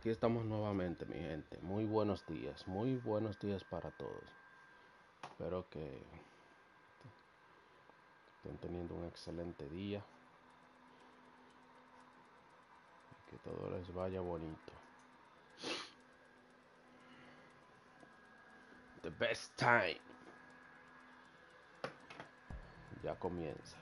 Aquí estamos nuevamente, mi gente. Muy buenos días, muy buenos días para todos. Espero que estén teniendo un excelente día. Que todo les vaya bonito. The best time. Ya comienza.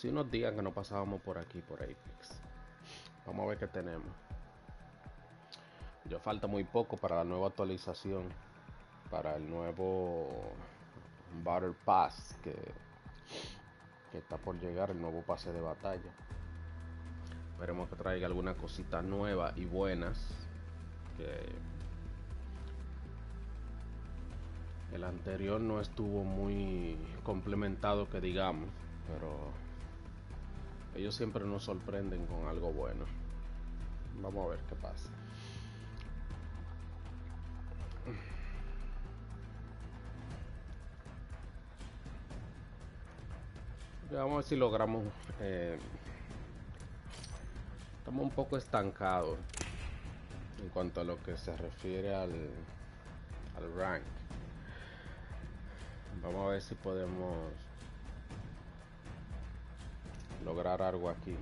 Hace unos días que no pasábamos por aquí, por Apex. Vamos a ver qué tenemos. Ya falta muy poco para la nueva actualización. Para el nuevo Battle Pass que, que está por llegar, el nuevo pase de batalla. Esperemos que traiga alguna cosita nueva y buenas. Que el anterior no estuvo muy complementado que digamos, pero ellos siempre nos sorprenden con algo bueno. Vamos a ver qué pasa. Vamos a ver si logramos... Eh, estamos un poco estancados en cuanto a lo que se refiere al, al rank. Vamos a ver si podemos lograr algo aquí.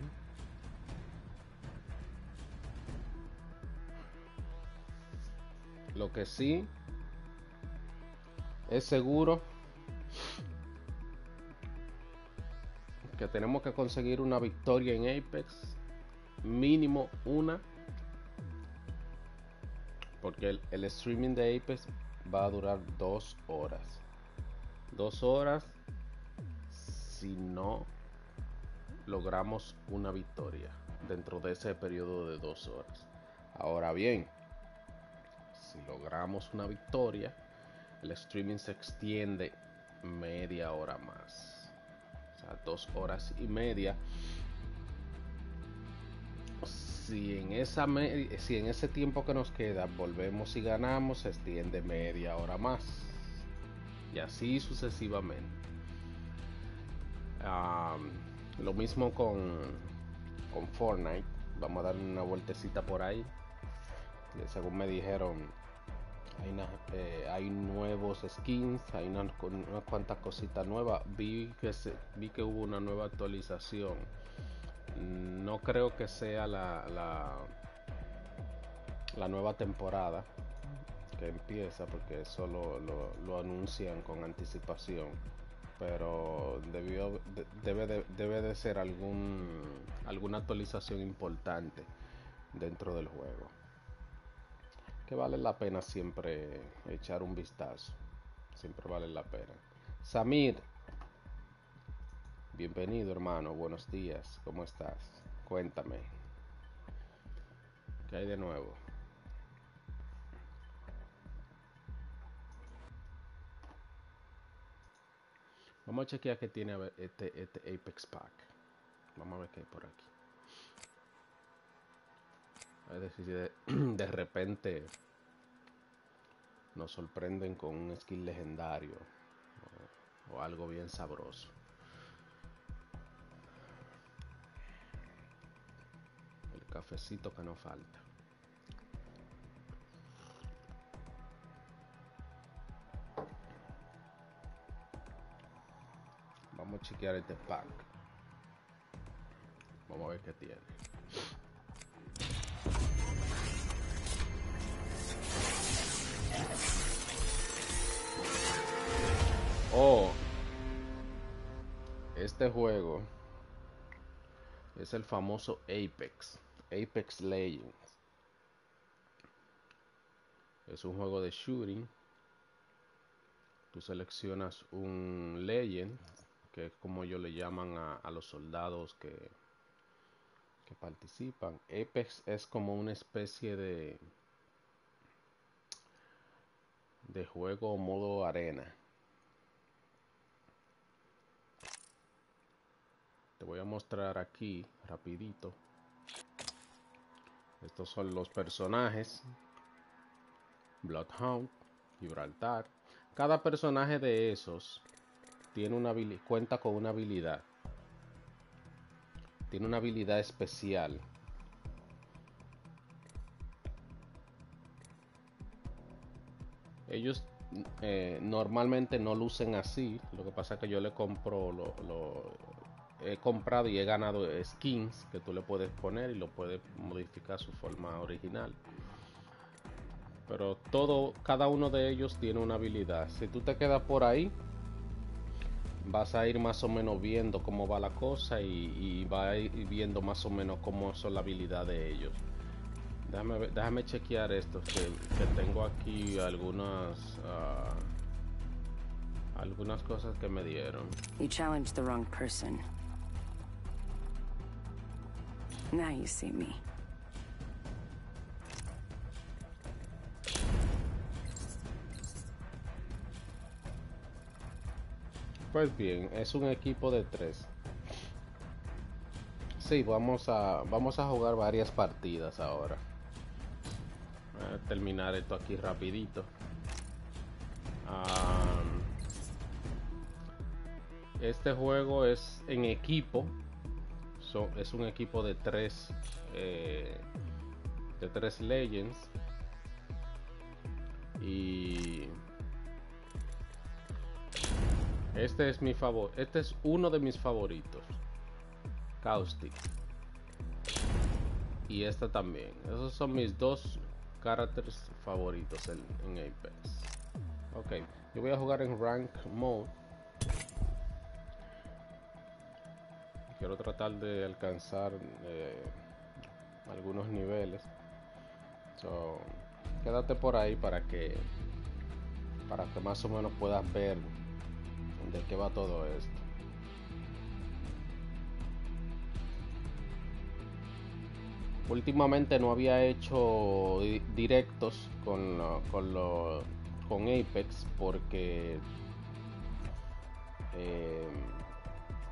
Lo que sí es seguro que tenemos que conseguir una victoria en Apex, mínimo una, porque el, streaming de Apex va a durar dos horas. Dos horas si no logramos una victoria dentro de ese periodo de dos horas. Ahora bien, si logramos una victoria, el streaming se extiende media hora más. O sea, dos horas y media. Si en, esa si en ese tiempo que nos queda volvemos y ganamos, se extiende media hora más. Y así sucesivamente. Lo mismo con, con Fortnite. Vamos a dar una vueltecita por ahí. Según me dijeron, hay, eh, nuevos skins, hay unas, cuantas cositas nuevas. Vi que, vi que hubo una nueva actualización. No creo que sea la, la, la nueva temporada que empieza, porque eso lo, lo anuncian con anticipación pero debió, debe, de, debe de ser algún, alguna actualización importante dentro del juego. Que vale la pena siempre echar un vistazo. Siempre vale la pena. Samir, bienvenido hermano, buenos días, ¿cómo estás? Cuéntame. ¿Qué hay de nuevo? Vamos a chequear que tiene este, este Apex Pack. Vamos a ver qué hay por aquí. A ver si de, repente nos sorprenden con un skill legendario o, o algo bien sabroso. El cafecito que no falta. Vamos a chequear este pack. Vamos a ver qué tiene. Oh, este juego es el famoso Apex, Apex Legends. Es un juego de shooting. Tú seleccionas un Legend que es como ellos le llaman a, a los soldados que, que participan. Apex es como una especie de de juego modo arena. Te voy a mostrar aquí rapidito. Estos son los personajes. Bloodhound, Gibraltar. Cada personaje de esos tiene una cuenta con una habilidad. tiene una habilidad especial. Ellos eh, normalmente no lucen así. Lo que pasa es que yo le compro lo, he comprado y he ganado skins que tú le puedes poner y lo puedes modificar su forma original. Pero todo, cada uno de ellos tiene una habilidad. Si tú te quedas por ahí, vas a ir más o menos viendo cómo va la cosa y, y va a ir viendo más o menos cómo son la habilidad de ellos. Déjame, déjame chequear esto, que, tengo aquí algunas uh, algunas cosas que me dieron. You challenged the wrong person. Now you see me. Pues bien, es un equipo de tres. Sí, vamos a vamos a jugar varias partidas ahora. Voy a terminar esto aquí rapidito. Este juego es en equipo. Es un equipo de tres eh, de tres legends y este es mi favor este es uno de mis favoritos. Caustic. Y este también. Esos son mis dos caracteres favoritos en, Apex. Ok yo voy a jugar en rank mode. Quiero tratar de alcanzar eh, algunos niveles. Quédate por ahí para que para que más o menos puedas ver qué va todo esto. Últimamente no había hecho directos con, con, lo, con Apex porque eh,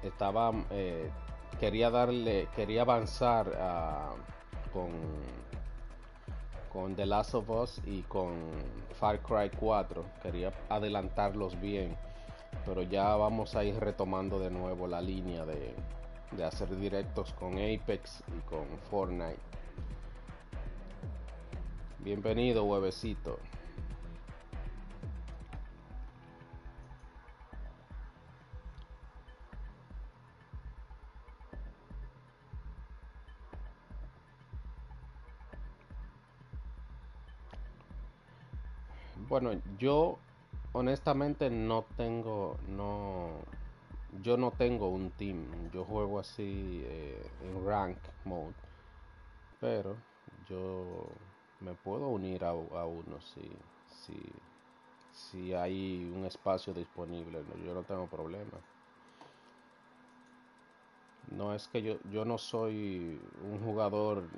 estaba eh, quería darle quería avanzar uh, con con The Last of Us y con Far Cry 4 quería adelantarlos bien pero ya vamos a ir retomando de nuevo la línea de, de hacer directos con Apex y con Fortnite. Bienvenido huevecito. Bueno, yo honestamente no tengo, no, yo no tengo un team. Yo juego así eh, en rank mode, pero yo me puedo unir a, a uno si, si, si hay un espacio disponible. Yo no tengo problema. No es que yo, yo no soy un jugador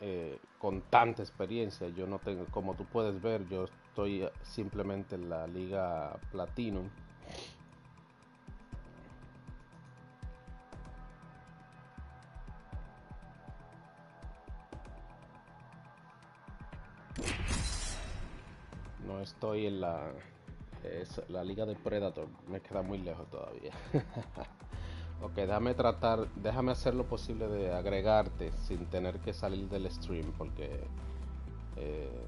eh, con tanta experiencia. Yo no tengo, como tú puedes ver, yo estoy simplemente en la liga Platinum. No estoy en la la liga de Predator, me queda muy lejos todavía. ok, déjame tratar, déjame hacer lo posible de agregarte sin tener que salir del stream porque eh,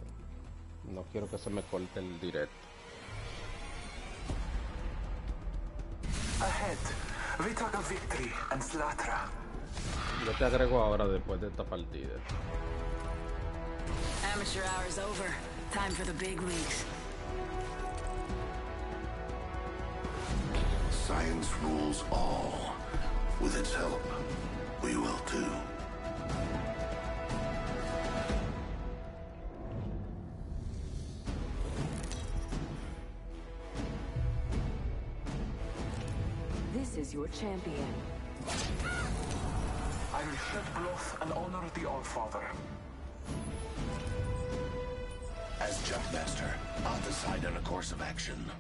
no quiero que se me corte el directo. Ahead, Vitaga Victory and Slatra. Yo te agrego ahora después de esta partida. Amateur hour's over. Time for the big leagues. Science rules all. With its help, we will too. Champion. I will shed blood and honor the Allfather. As Jumpmaster, I'll decide on a course of action.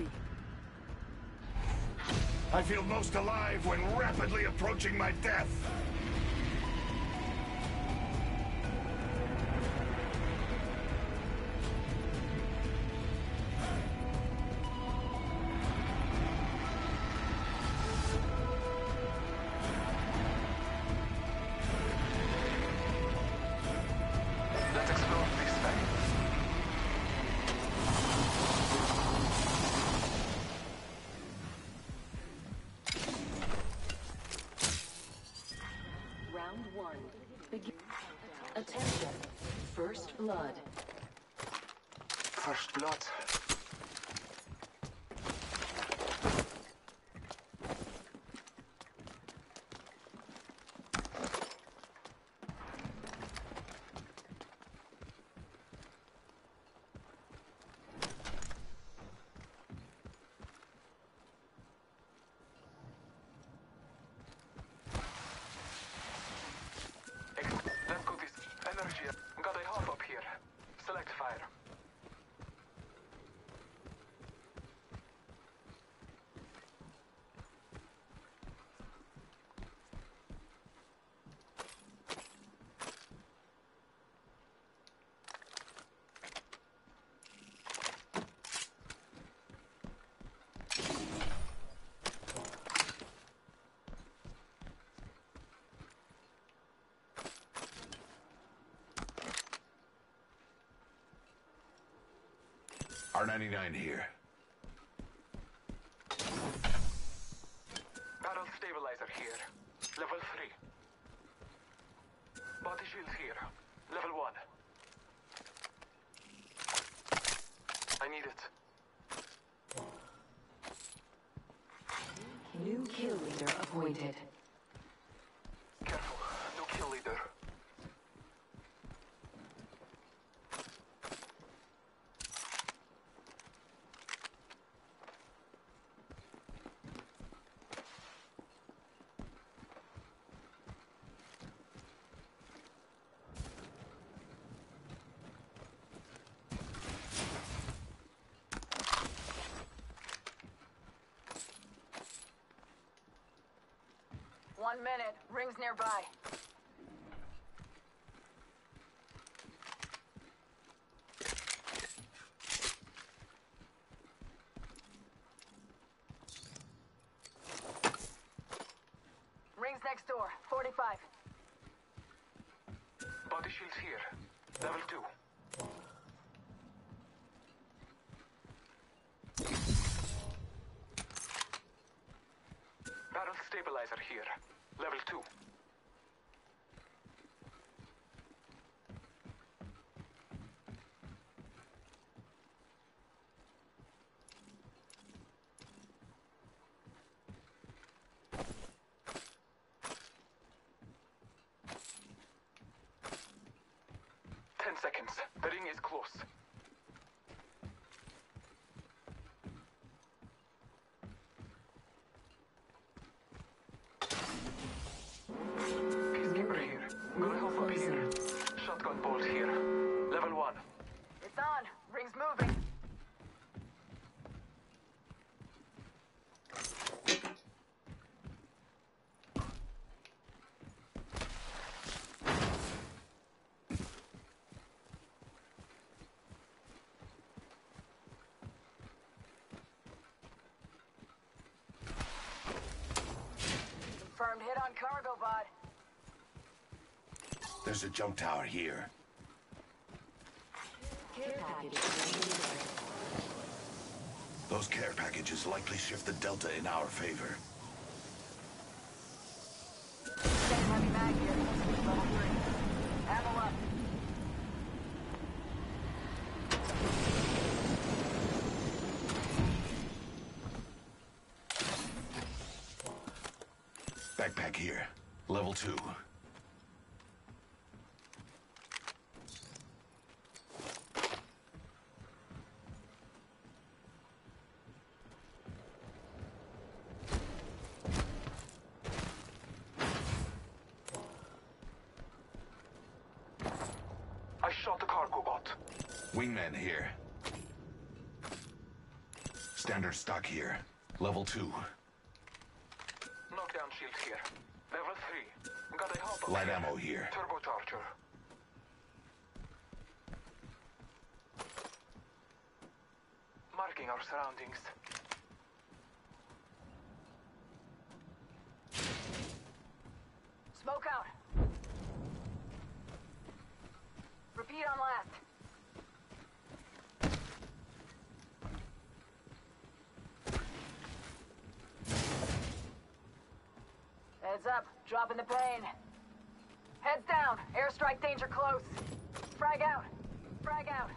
Copy. I feel most alive when rapidly approaching my death. R99 here. Barrel stabilizer here. Level 3. Body shield here. Level 1. I need it. New kill leader appointed. Careful. No kill leader. One minute. Rings nearby. Rings next door. 45. Body shield here. Level 2. Barrel stabilizer here. Level 2. Ten seconds. The ring is close. Peacekeeper here. Gonna help up here. Shotgun bolt here. Level 1. It's on. Rings moving. Confirmed hit on cargo. There's a jump tower here. Those care packages likely shift the delta in our favor. Check heavy mag here. Level three. Ammo up. Backpack here. Level 2. I shot the cargo bot. Wingman here. Standard stock here. Level 2. Knockdown shield here. Level 3. Got a hop Light here. ammo here. Turbocharger. Marking our surroundings. Smoke out. Repeat on last. Heads up. Dropping the pain. Heads down. Airstrike danger close. Frag out. Frag out.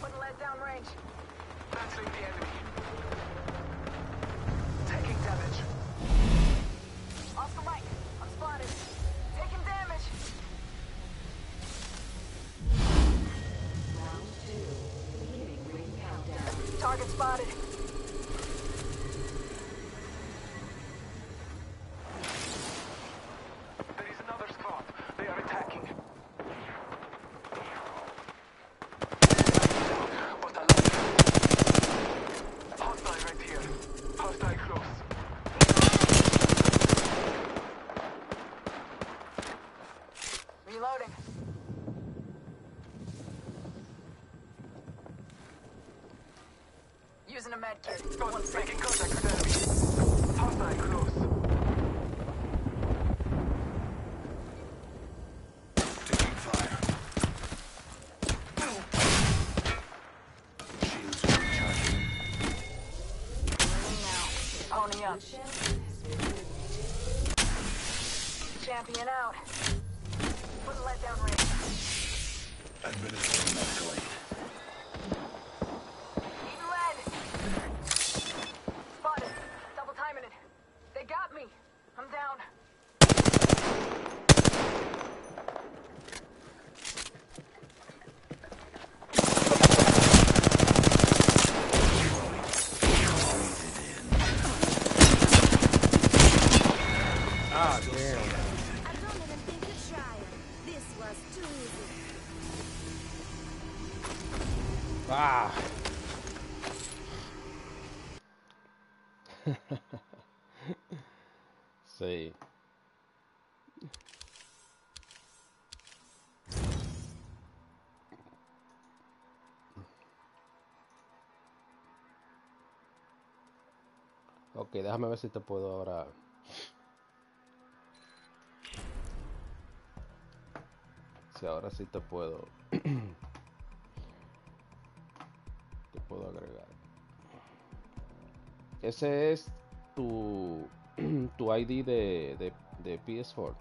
Putting lead down range. Battling the enemy. Taking damage. Off the mic. I'm spotted. Taking damage. Round two. Beginning ring countdown. Target spotted. There is another squad. They are attacking. But alive. Hostile right here. Hostile close. Reloading. Using a med kit. Got One making second. contact with enemy. Hostile close. Taking fire. Shields recharging. Running now. Champion. Ok, déjame ver si te puedo ahora. Si ahora sí te puedo. te puedo agregar. Ese es tu, tu ID de, de, de PS4.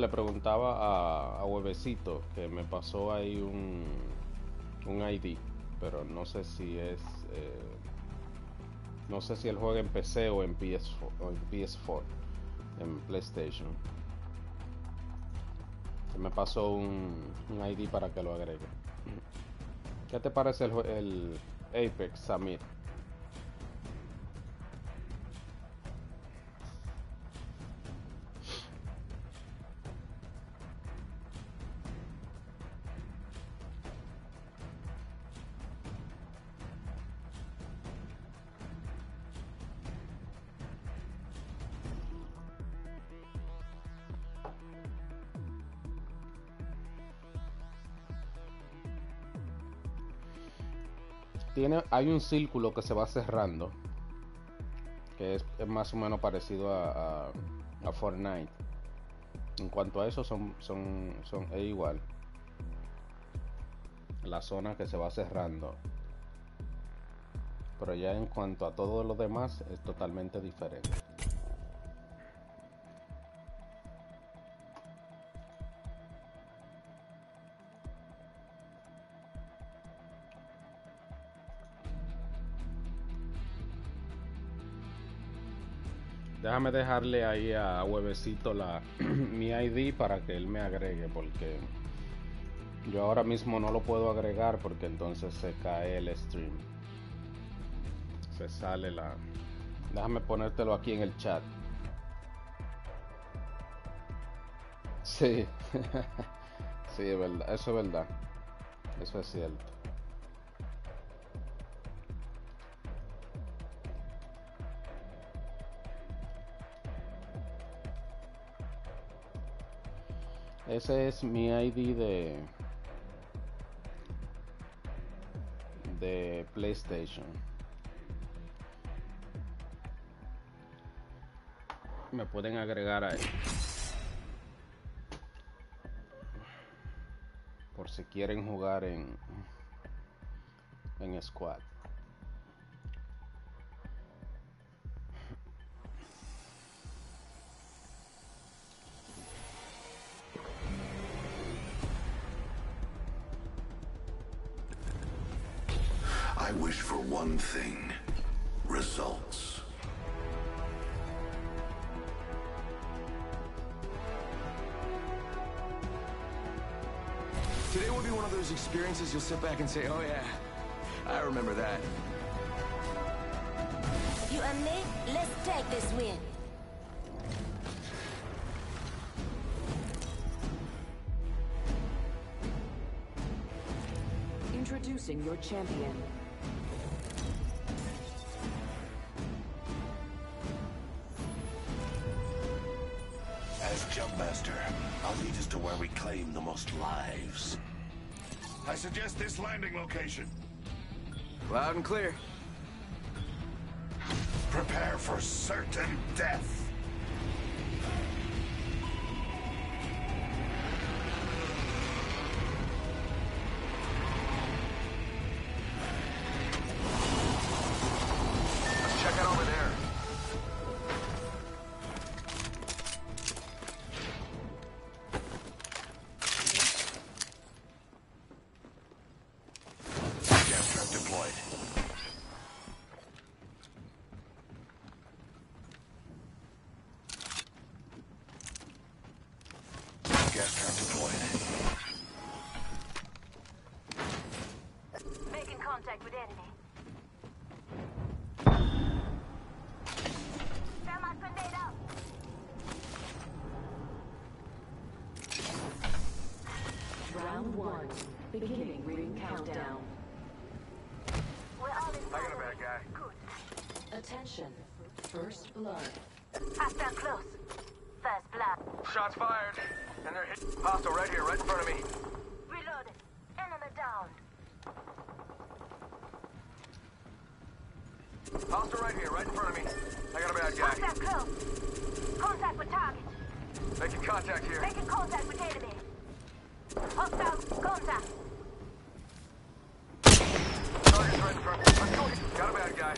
Le preguntaba a, a Huevecito que me pasó ahí un, un ID, pero no sé si es. eh, no sé si él juega en PC o en PS4, o en, PS4, en PlayStation. Me pasó un, un ID para que lo agregue. ¿Qué te parece el, el Apex, Samir? Tiene, hay un círculo que se va cerrando, que es, más o menos parecido a, a, a Fortnite. En cuanto a eso, son, son, son es igual. La zona que se va cerrando. Pero ya en cuanto a todo lo demás, es totalmente diferente. Déjame dejarle ahí a Huevecito la, mi ID para que él me agregue porque yo ahora mismo no lo puedo agregar porque entonces se cae el stream. Se sale la... Déjame ponértelo aquí en el chat. Sí. sí, es verdad. Eso es verdad. Eso es cierto. Ese es mi ID de de PlayStation. Me pueden agregar ahí. Por si quieren jugar en en squad. Back and say, oh yeah, I remember that. You and me, let's take this win. Introducing your champion. I suggest this landing location. Loud and clear. Prepare for certain death. Hostile right here, right in front of me. I got a bad guy. Hostile close. Contact with target. Making contact here. Making contact with enemy. Hostile contact. Target's right in front. Let's go. Got a bad guy.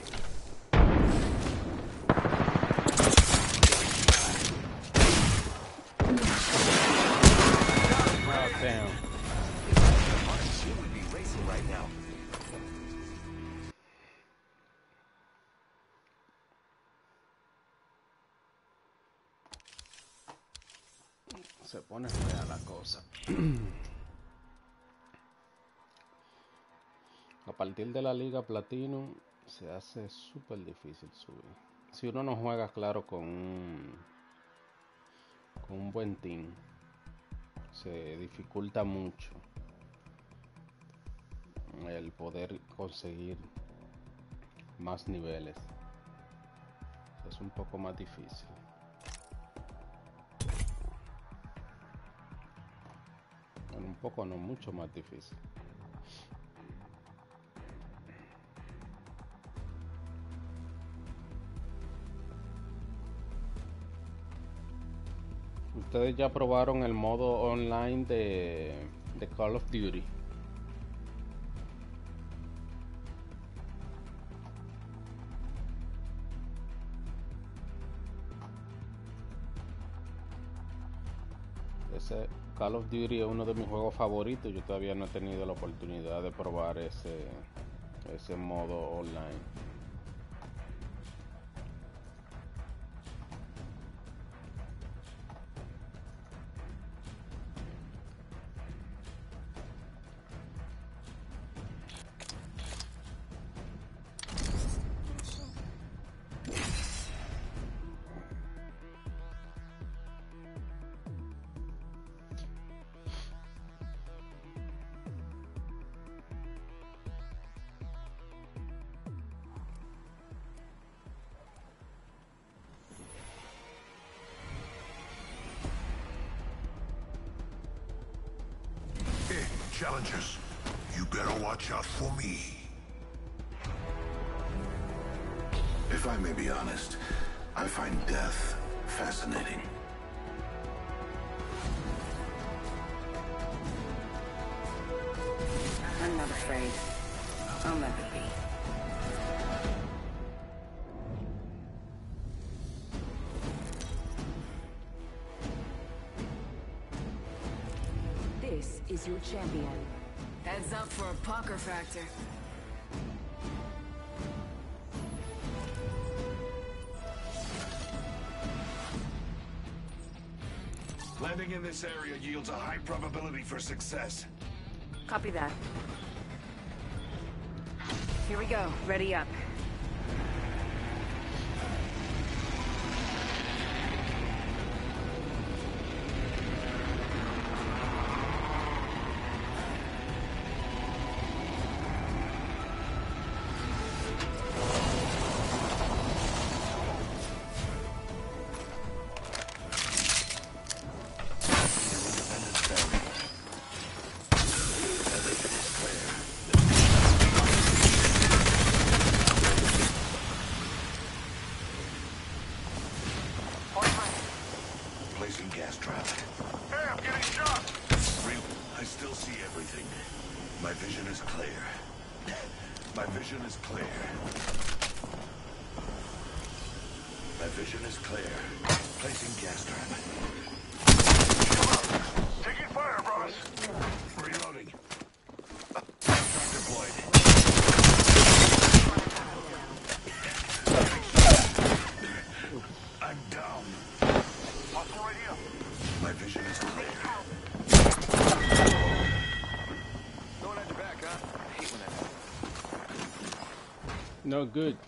Pone fea la cosa. A partir de la Liga Platino se hace súper difícil subir. Si uno no juega, claro, con un, con un buen team, se dificulta mucho el poder conseguir más niveles. Es un poco más difícil. Poco no, mucho más difícil. Ustedes ya probaron el modo online de, de Call of Duty. Call of Duty es uno de mis juegos favoritos. Yo todavía no he tenido la oportunidad de probar ese, ese modo online. tractor. Landing in this area yields a high probability for success. Copy that. Here we go. Ready up. good.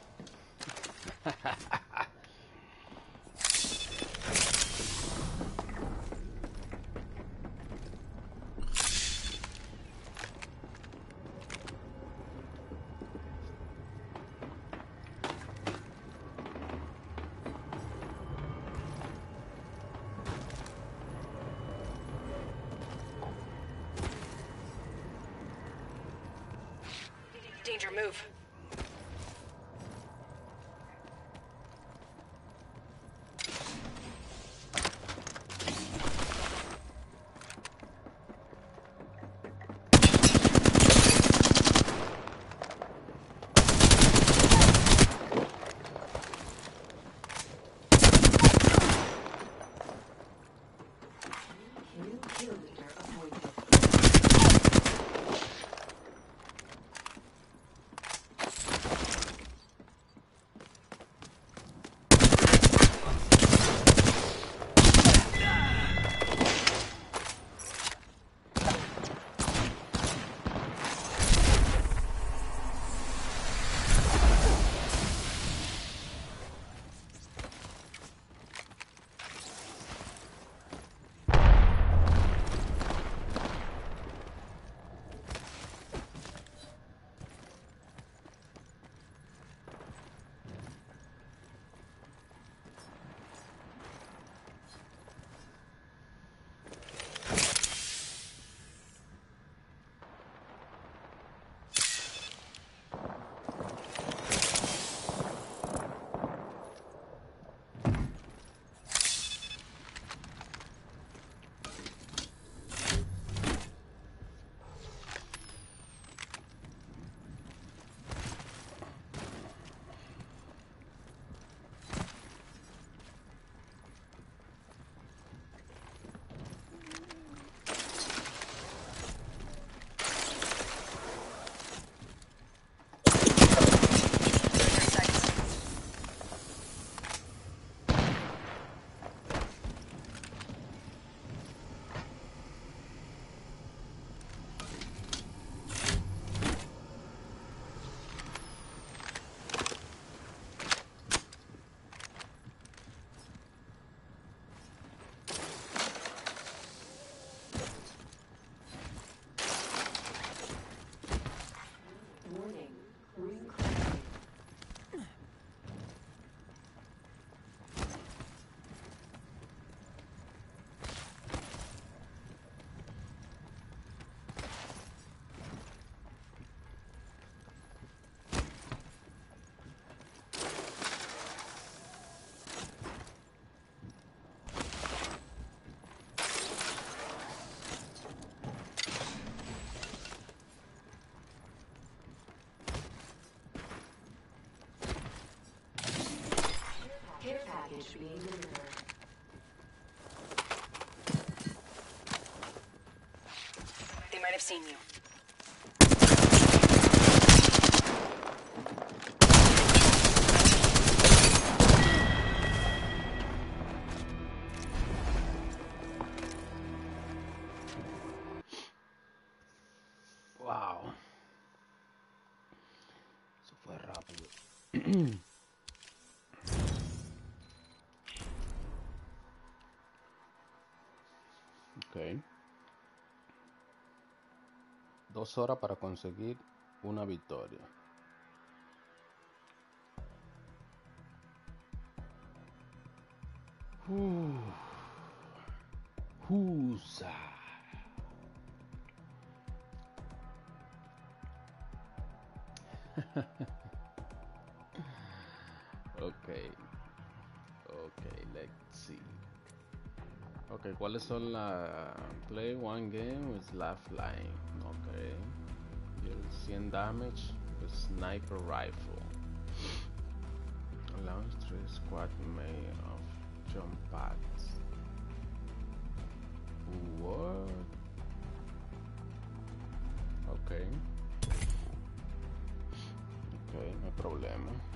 They might have seen you. Wow. Eso. Dos horas para conseguir una victoria. Okay. Okay, let's see. Okay, ¿cuáles son las play one game with lifeline? Okay. Deal 100 damage with sniper rifle. Launch three squad made of jump pads. What? Okay. Ok, no problema.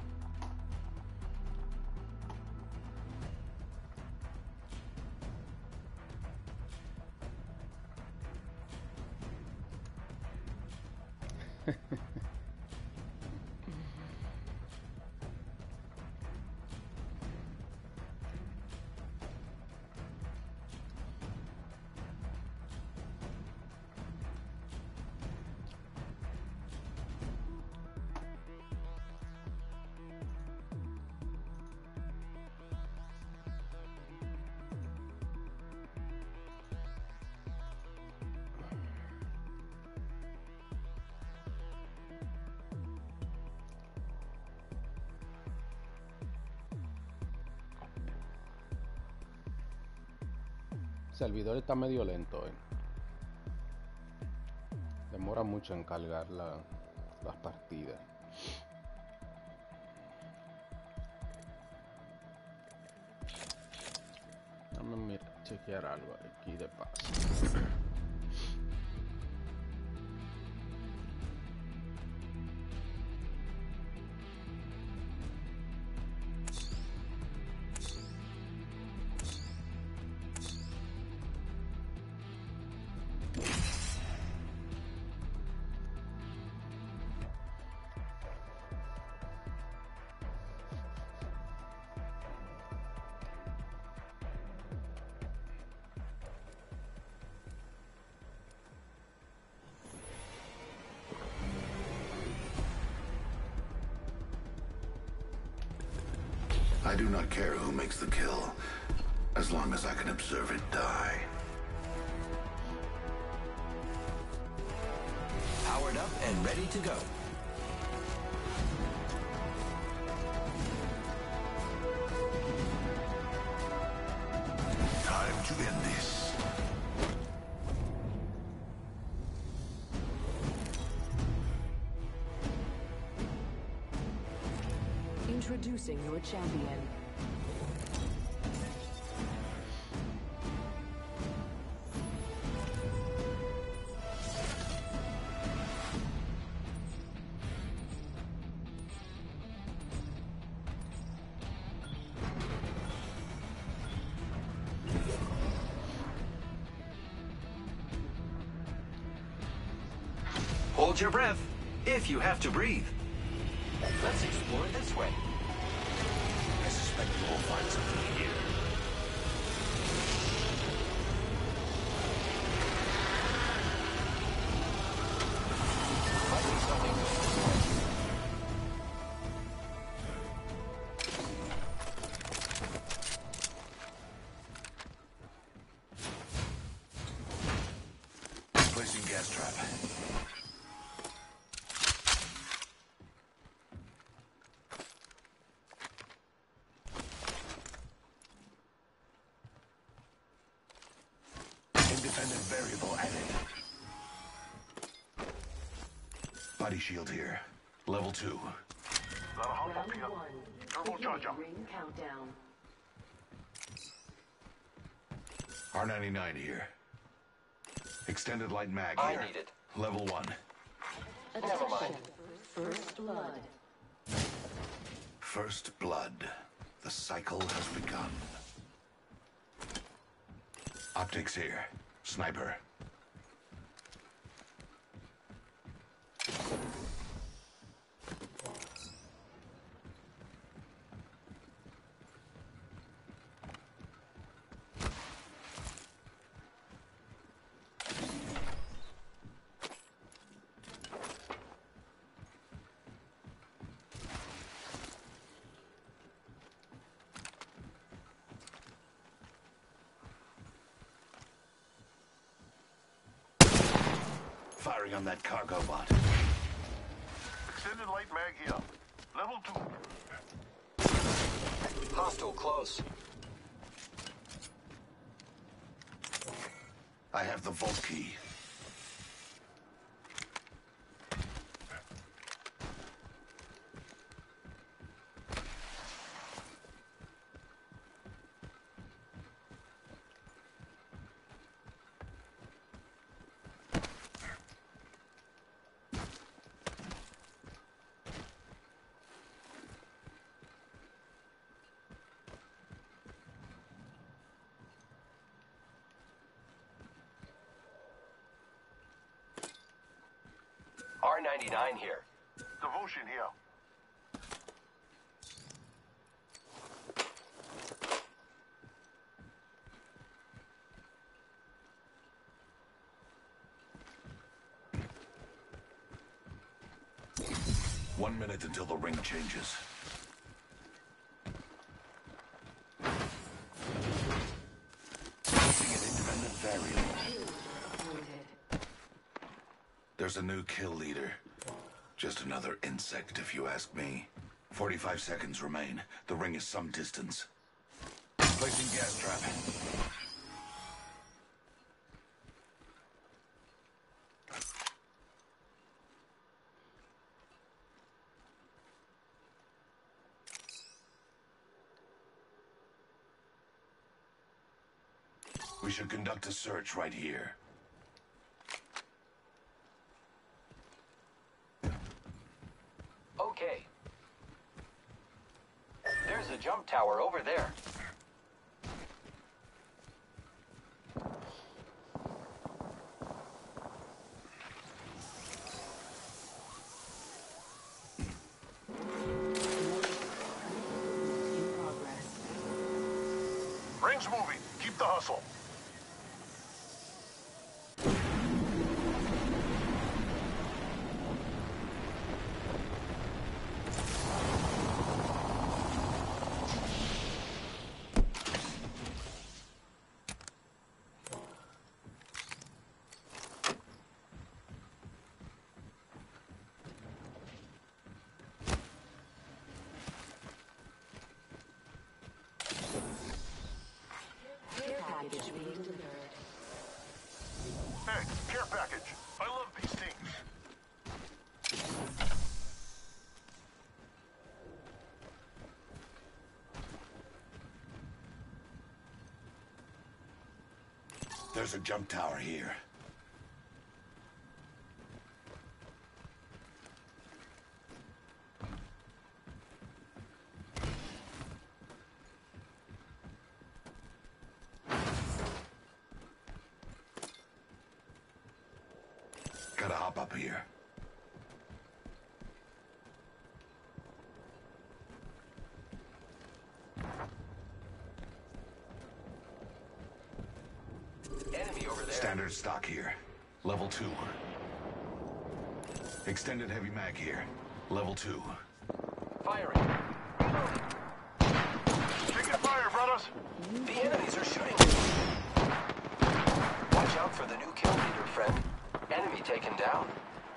Servidor está medio lento, eh. Demora mucho en cargar la- las partidas. Dame chequear algo aquí de paso. I do not care who makes the kill, as long as I can observe it die. Powered up and ready to go. Champion. Hold your breath, if you have to breathe. I suspect body shield here. Level 2. Ring countdown. R99 here. Extended light mag here. I need it. Level 1. Attention. Never mind. First blood. First blood. The cycle has begun. Optics here. Sniper. R99 here. Devotion here. One minute until the ring changes. There's a new kill leader. Just another insect, if you ask me. 45 seconds remain. The ring is some distance. Placing gas trap. We should conduct a search right here. Okay. There's a jump tower over there. Progress. Ring's moving. Keep the hustle. Care package being delivered. Hey, care package. I love these things. There's a jump tower here. Gotta hop up here. Enemy over there. Standard stock here. Level 2. Extended heavy mag here. Level 2. Firing. Taking fire, brothers. The enemies are shooting. Watch out for the new kill leader, friend. Enemy taken down.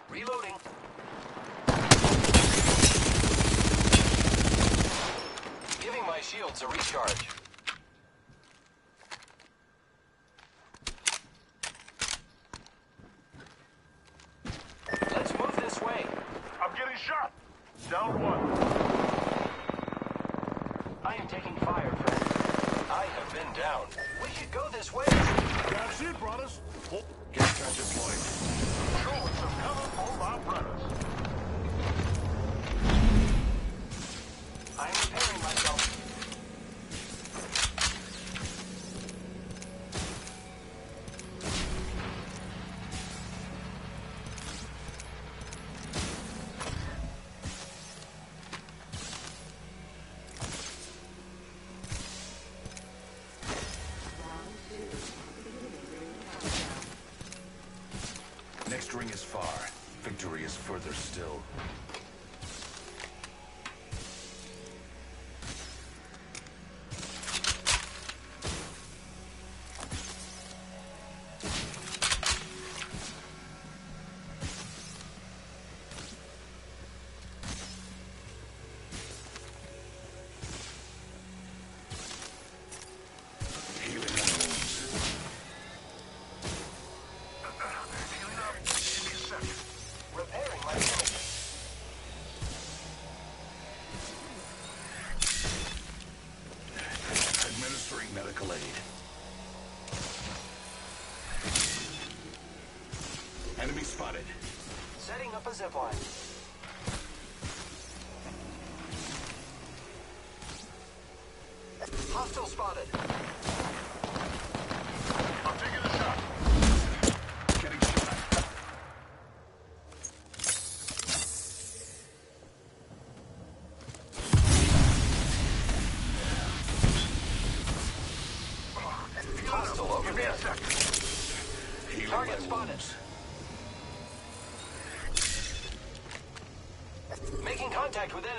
Reloading. Giving my shields a recharge. String is far. Victory is further still. zipline. contact with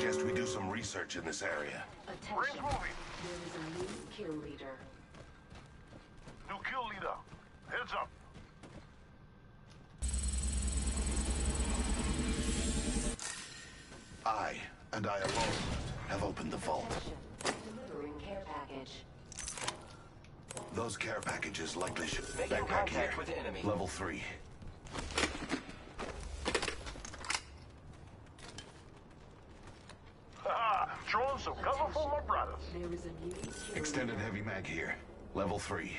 suggest we do some research in this area. Attention. There is a new kill leader. New kill leader. Heads up. I, and I alone, have opened the vault. Delivering care package. Those care packages likely should... Making back here. Level 3. here. Level 3.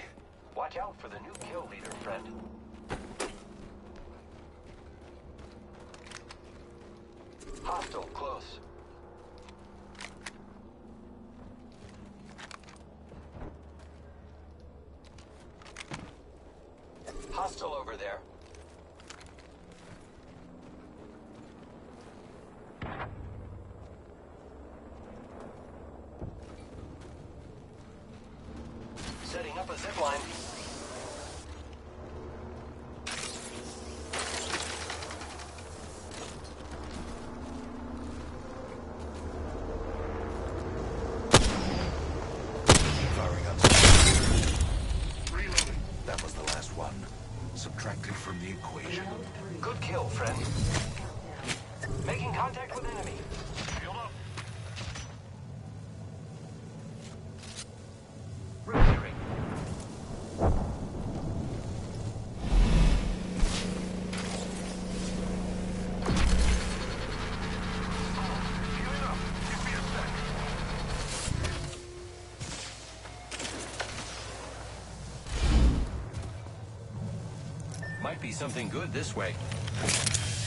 Be something good this way.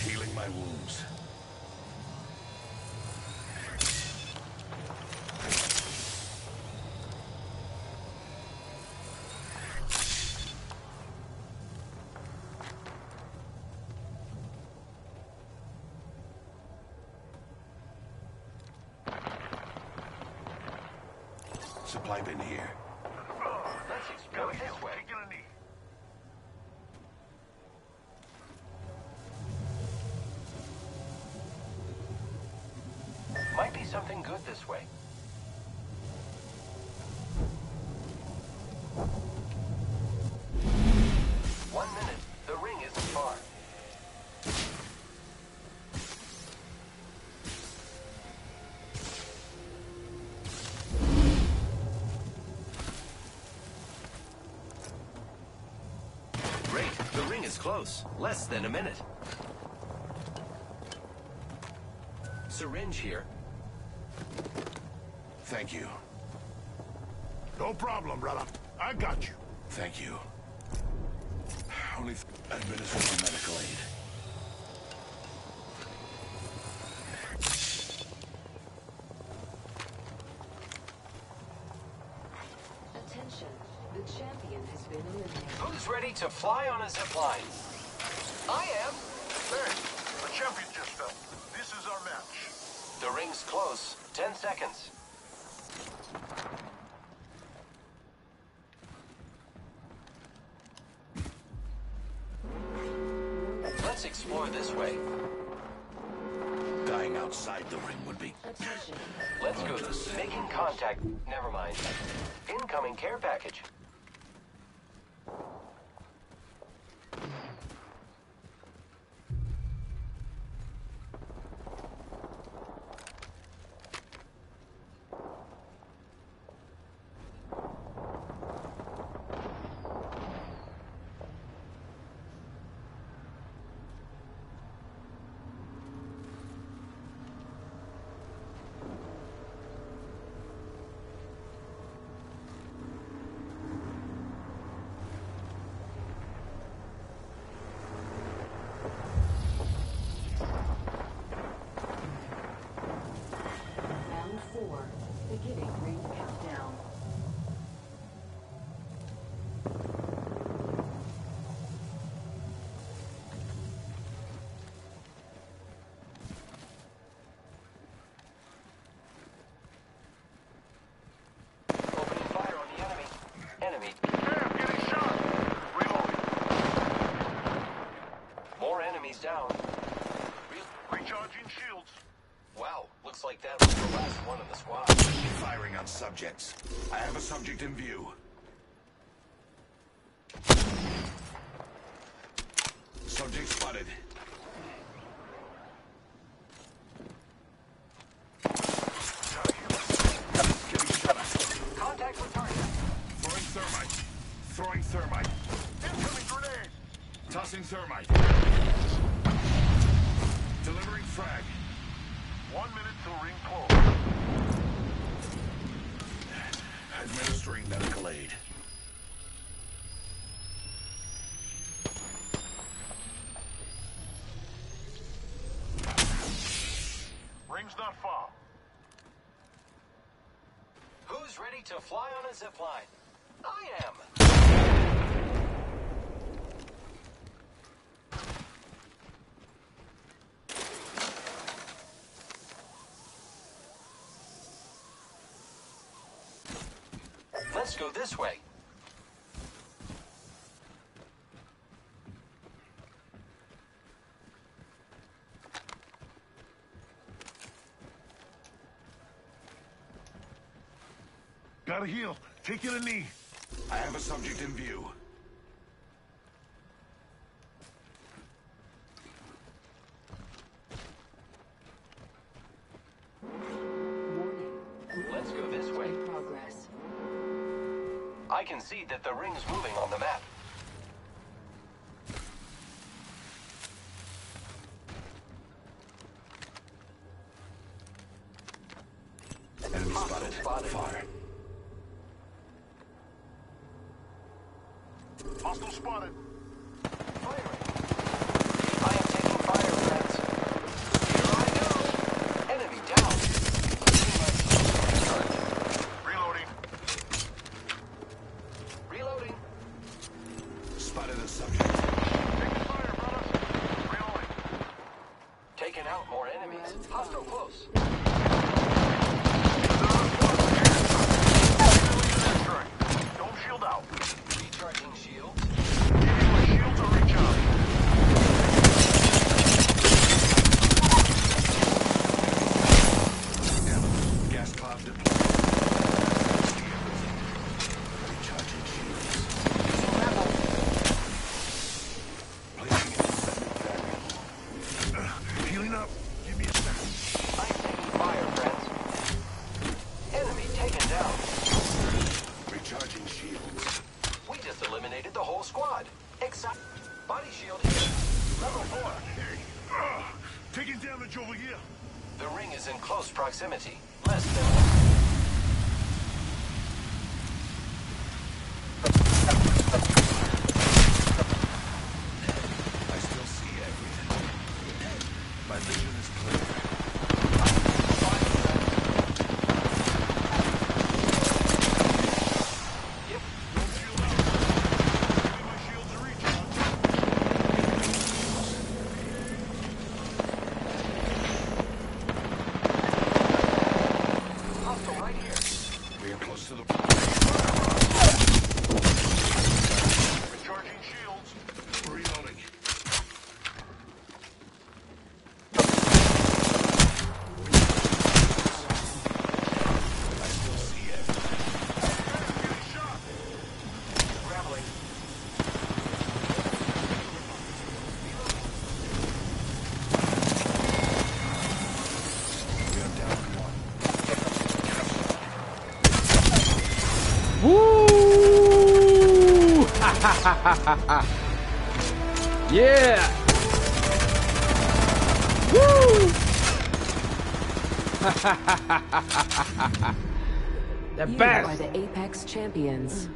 Healing my wounds. Supply bin here. Let's explore Gotta this way. This way. One minute. The ring isn't far. The ring is close. Less than a minute. Syringe here. Thank you. No problem, brother. I got you. Thank you. Only th- administer the medical aid. Attention. The champion has been eliminated. Who's ready to fly on a zip line? I am. Hey, the champion just fell. This is our match. The ring's close. Ten seconds. Let's explore this way. Dying outside the ring would be. Attention. Let's go making contact. Never mind. Incoming care package. Not far. Who's ready to fly on a zip line? I am. Let's go this way. Gotta heal. Taking a knee. I have a subject in view. Let's go this way. Progress. I can see that the ring's moving on the map. Body shield here. Level four. Hey, uh, taking damage over here. The ring is in close proximity. Less than yeah! Woo! the you best! are the Apex champions.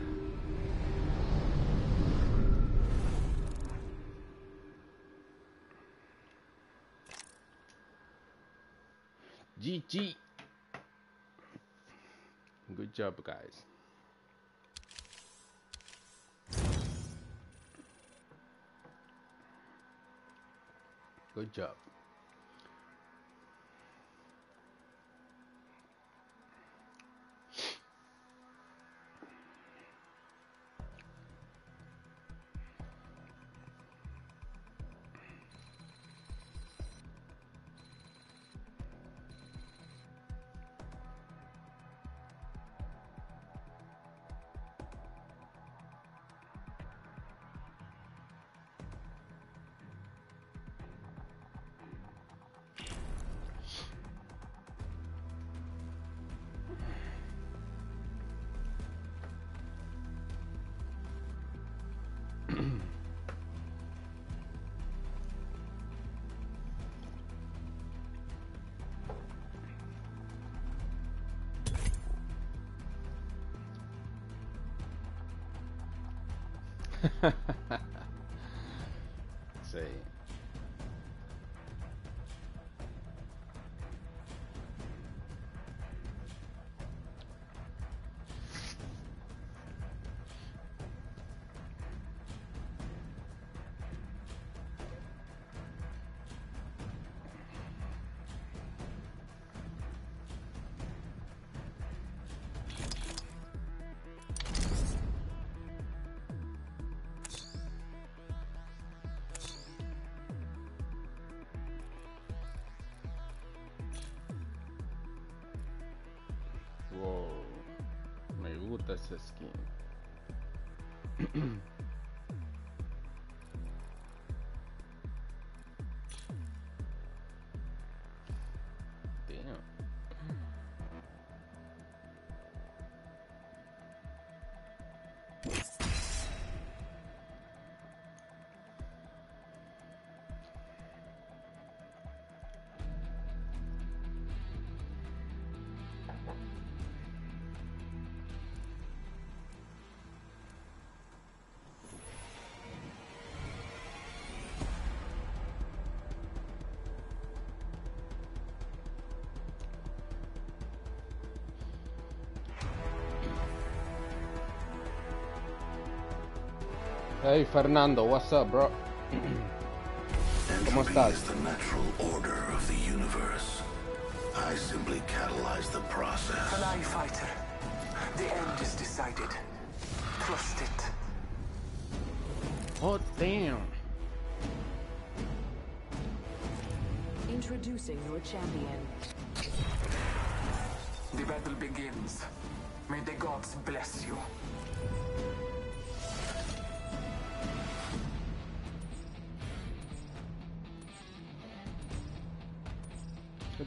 skin. Hey Fernando, what's up, bro? ¿Cómo estás? is the natural order of the universe. I simply catalyze the process. Fly fighter. The end is decided. Trust it. Oh damn. Introducing your champion. The battle begins. May the gods bless you.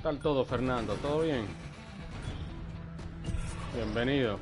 ¿Qué tal todo, Fernando? ¿Todo bien? Bienvenido.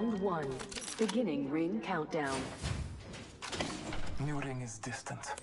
Round one. Beginning ring countdown. New ring is distant.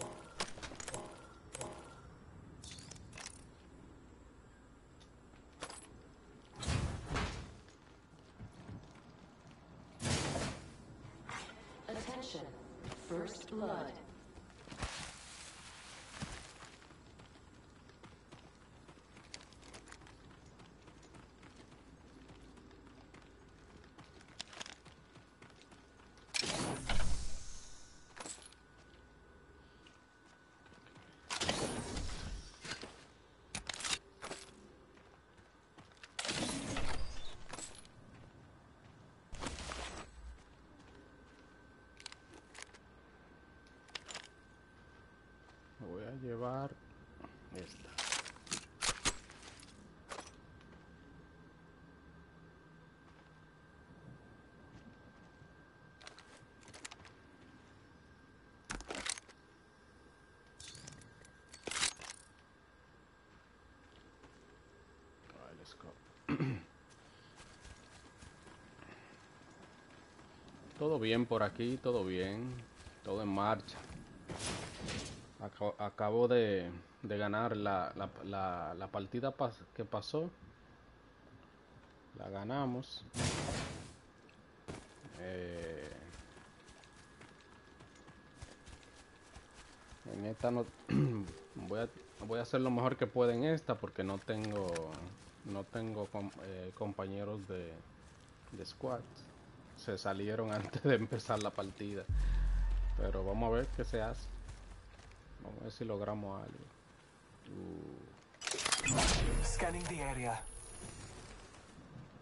Todo bien por aquí, todo bien, todo en marcha. Acabo, de, ganar la, la, la, partida que pasó. La ganamos. Eh, en esta no voy a, voy a hacer lo mejor que pueda en esta porque no tengo no tengo eh, compañeros de, de squad. Se salieron antes de empezar la partida. Pero vamos a ver qué se hace. Vamos a ver si logramos algo. Uh, Scanning the area.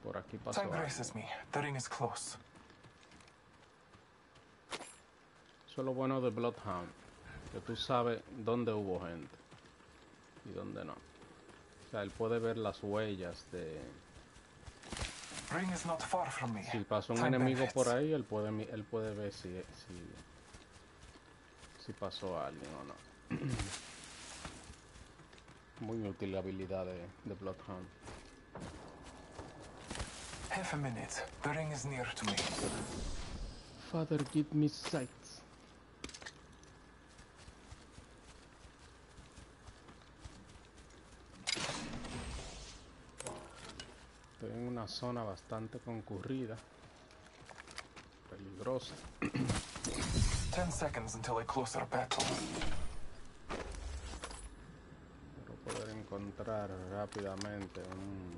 por aquí pasó Time algo. me. The ring is close. Eso es lo bueno de Bloodhound. Que tú sabes dónde hubo gente. Y dónde no. O sea, él puede ver las huellas de... Ring is not far from me. Si pasó un enemigo por ahí, él puede, él puede ver si, si, si pasó alguien o no. Muy útil la habilidad de, de Bloodhound. Half a minute. The ring is near to me. Father, give me sight. Estoy en una zona bastante concurrida, peligrosa. Ten seconds until a closer battle. Espero poder encontrar rápidamente un...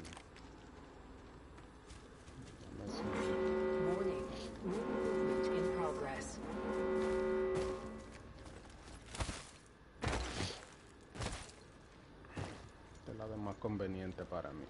Este lado es más conveniente para mí.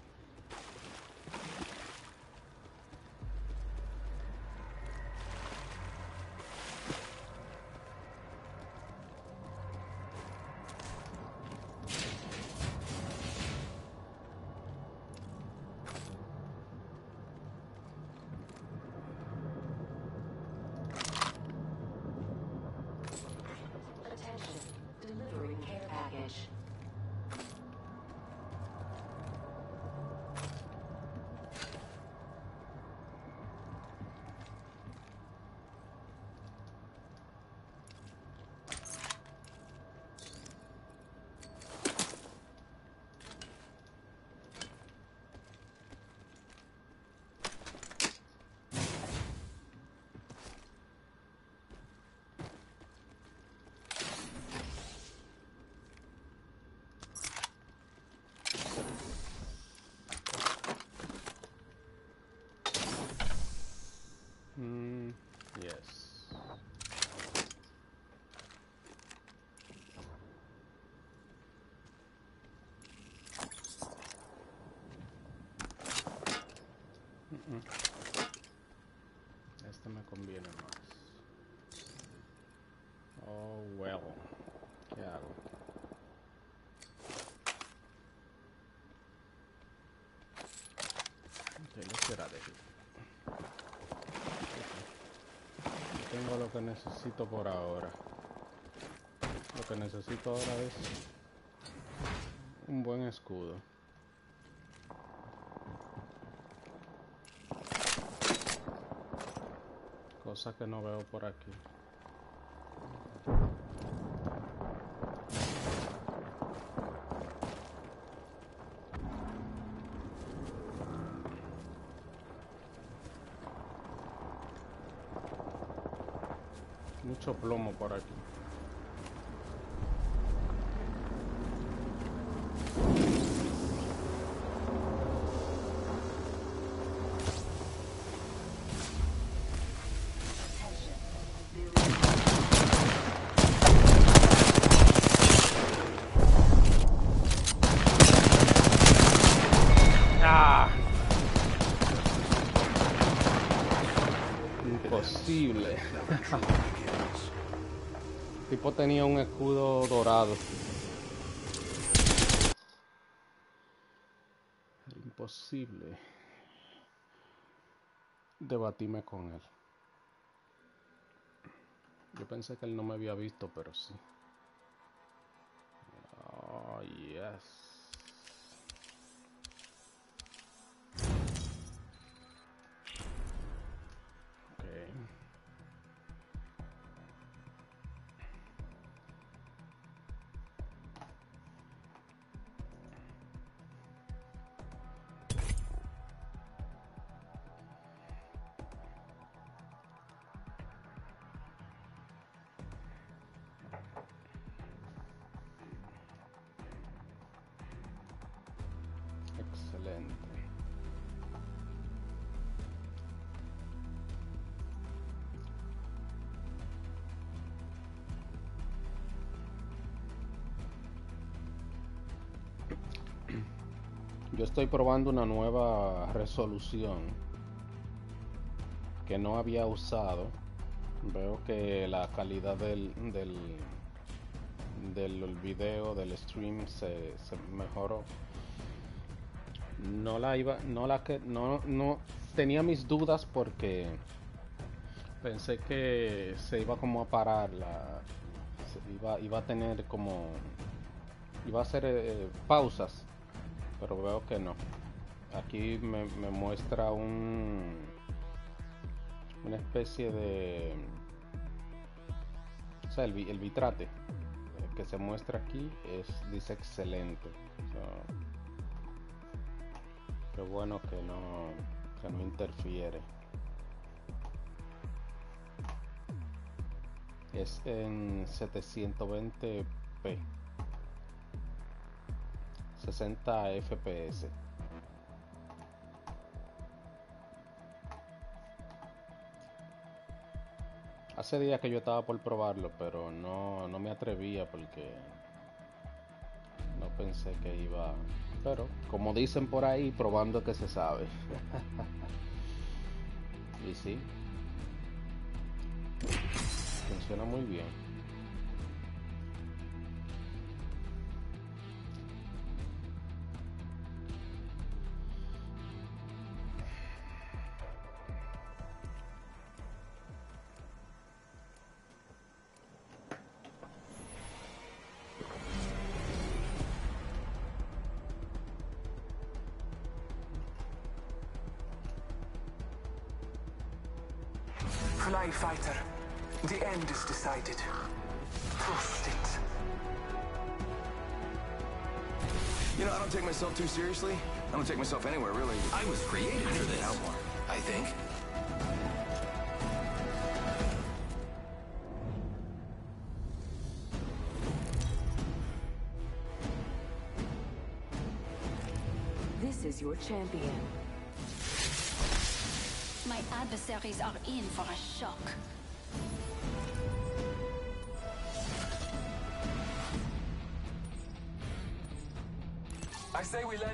Tengo lo que necesito por ahora. Lo que necesito ahora es un buen escudo. Cosa que no veo por aquí. Plomo tipo tenía un escudo dorado. Imposible debatirme con él. Yo pensé que él no me había visto, pero sí. Oh, yes. Yo estoy probando una nueva resolución que no había usado. Veo que la calidad del, del, del video, del stream se, mejoró. No la iba, no la que, no, no tenía mis dudas porque pensé que se iba como a parar la, iba, iba a tener como, iba a hacer eh, pausas, pero veo que no. Aquí me, me muestra un, una especie de, o sea, el, el bitrate eh, que se muestra aquí es dice excelente. So, Qué bueno que no, que no interfiere. Es en 720p. 60 fps. Hace días que yo estaba por probarlo, pero no, no me atrevía porque no pensé que iba. Pero, como dicen por ahí, probando que se sabe. y sí. Funciona muy bien. Seriously. I don't take myself anywhere, really. I was created for this. I think. This is your champion. My adversaries are in for a shock.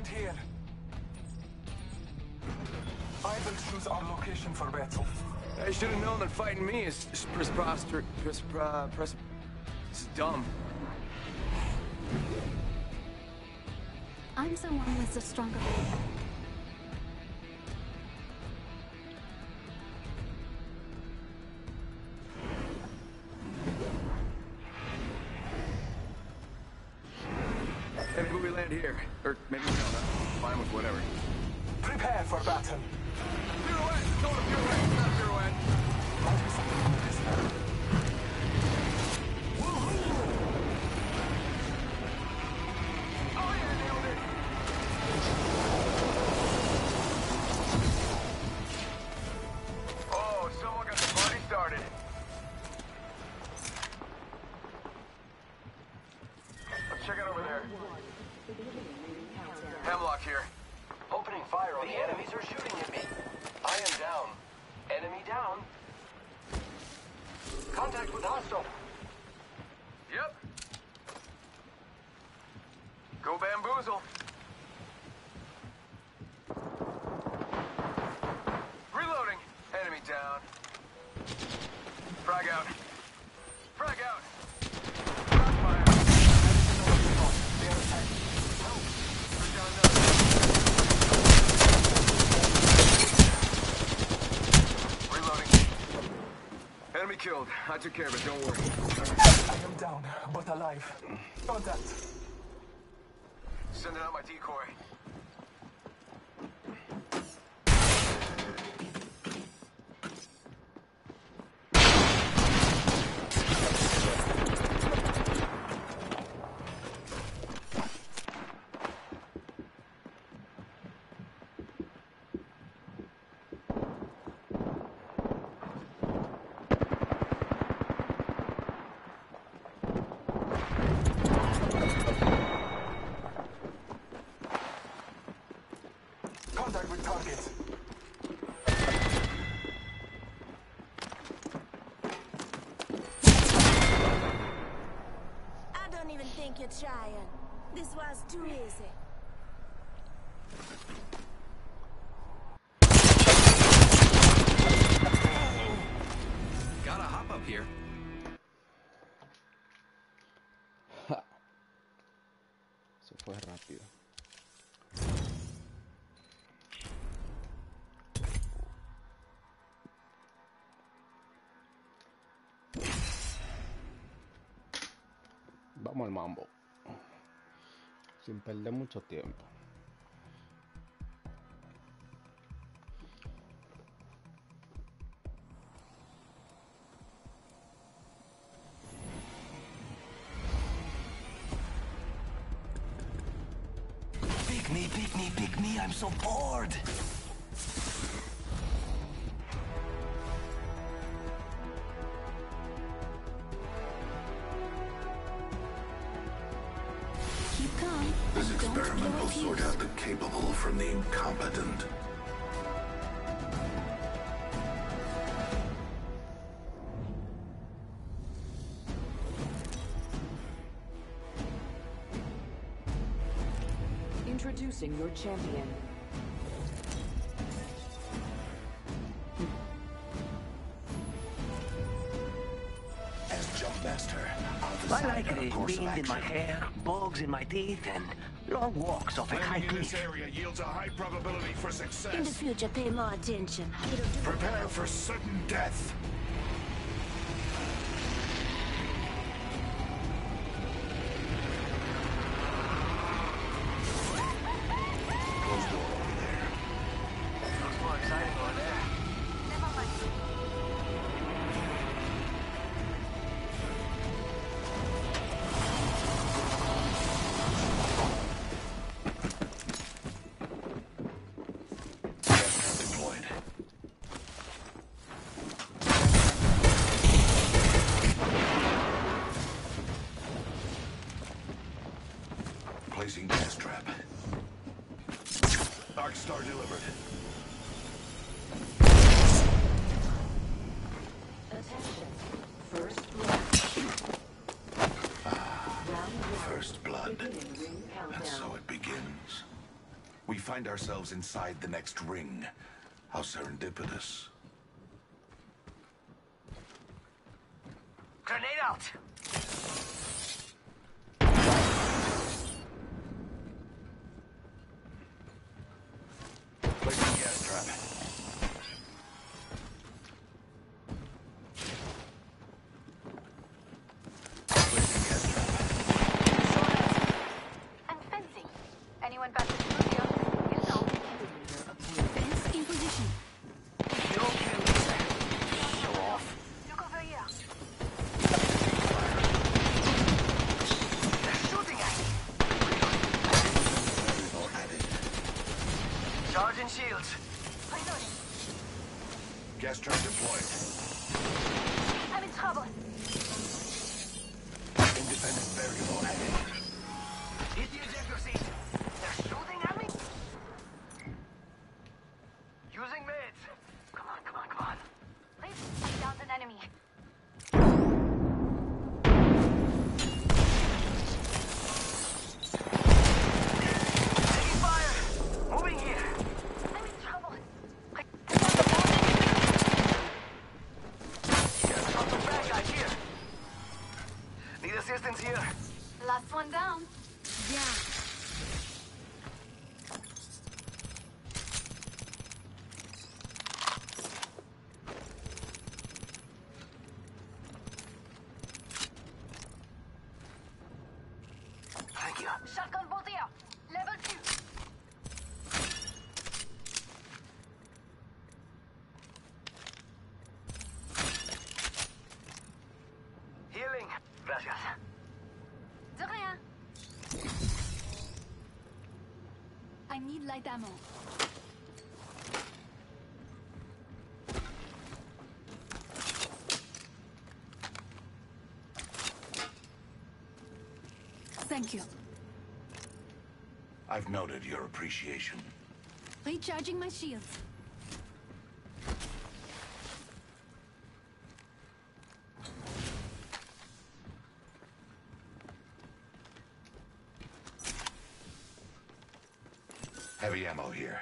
Land here. I will choose our location for battle. I should have known that fighting me is is pres- prosper- pres- pro- pres- It's dumb. I'm someone with a stronger will. Fire on the enemies are shooting at me. I am down. Enemy down. Contact with hostile. Yep. Go bamboozle. Reloading. Enemy down. Frag out. Frag out. Crossfire. The other side. Help. We're down another. Reloading. Enemy killed. I took care of it, don't worry. I am down, but alive. Contact. Sending out my decoy. Was too easy. Gotta hop up here. Eso fue rápido. Vamos al mambo. Sin perder mucho tiempo. Introducing your champion. As Jumpmaster, I'll I decide like on a the wind in my hair, bugs in my teeth, and long walks off a high Landing in this cliff. area yields a high probability for In the future, pay more attention. It'll do Prepare for sudden death. Ourselves inside the next ring. How serendipitous. Grenade out! gracias. De rien. I need light ammo. Thank you. I've noted your appreciation. Recharging my shields. ammo here.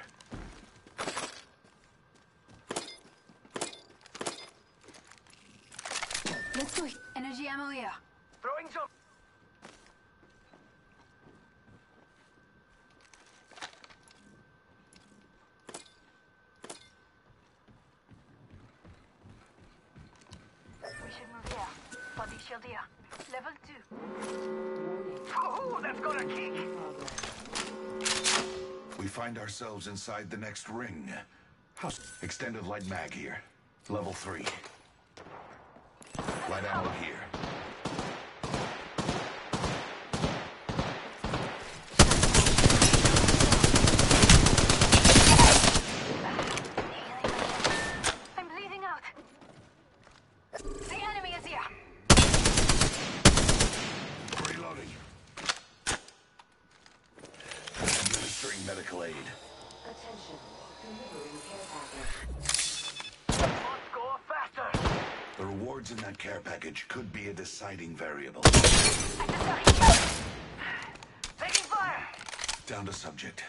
Let's do it. Energy ammo here. Throwing some. We should move here. Body shield here. Level 2. Oh, that's got a kick! find ourselves inside the next ring. House extended light mag here. Level 3. Light ammo here. package could be a deciding variable. Taking fire! Down to subject.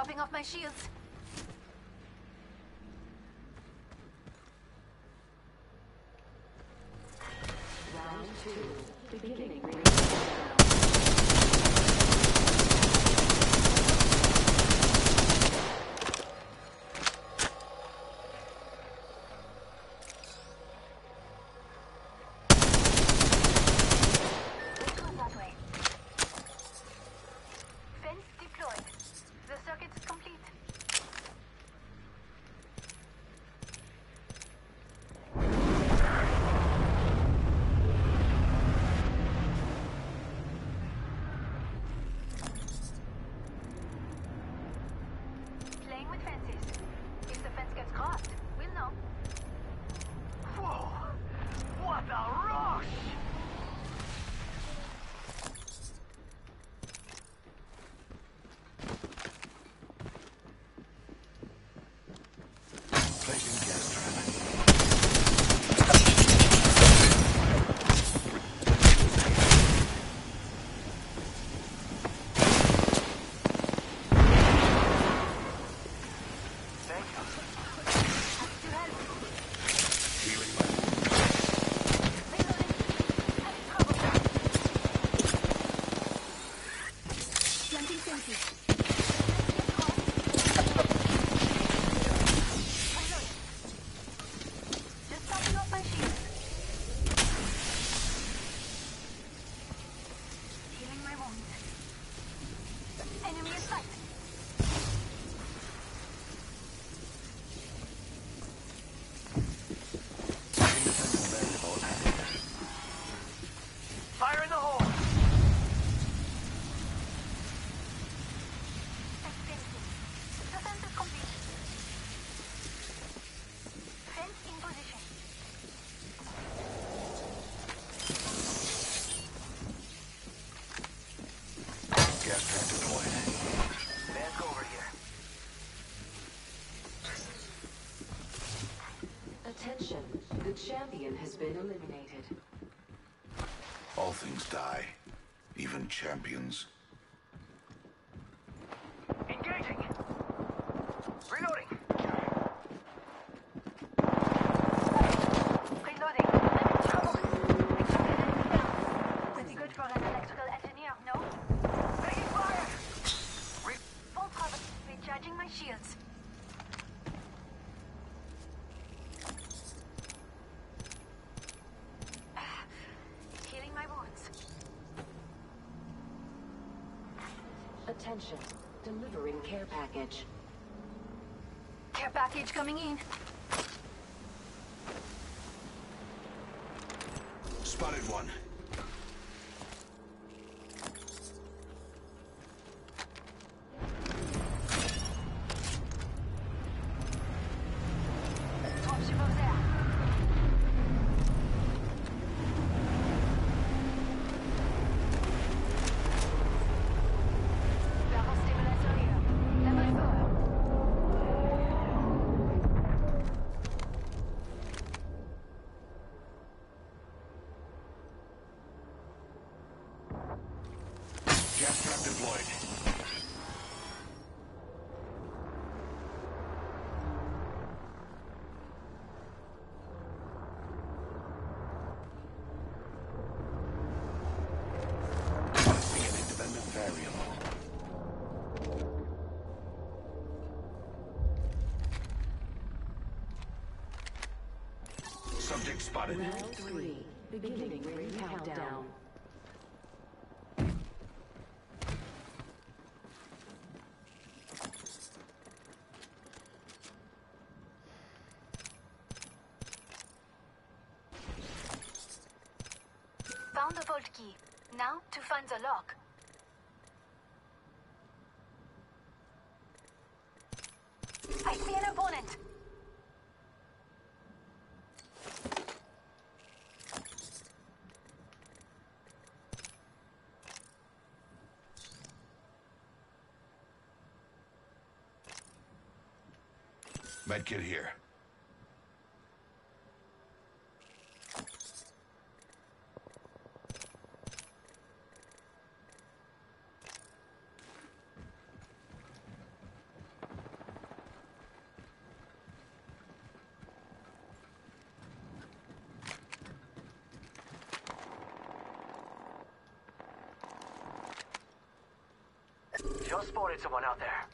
Dropping off my shields. has been eliminated. Attention, delivering care package. Care package coming in. Spotted one. Spotted. Round three. Beginning ring countdown. Found the vault key. Now to find the lock. Medkit here. Just spotted someone out there.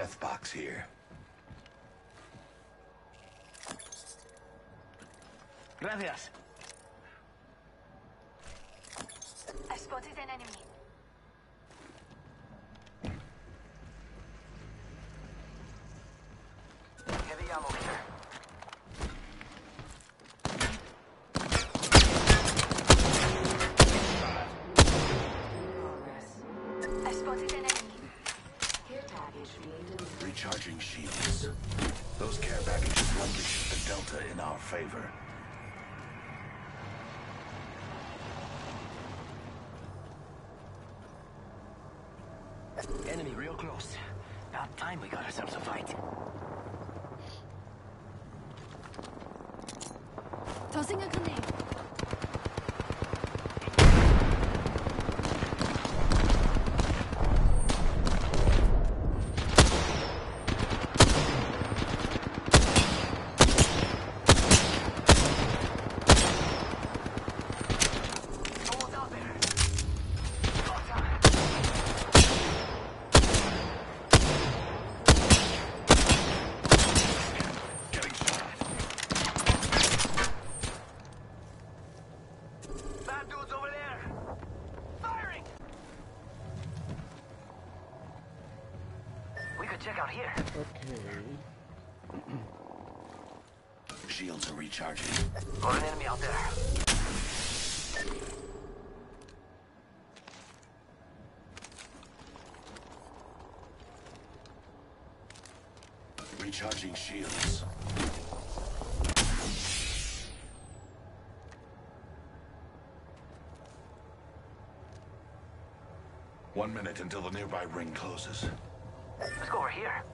death box here. Gracias. I spotted an enemy. time we got ourselves. One minute until the nearby ring closes. Let's go over here.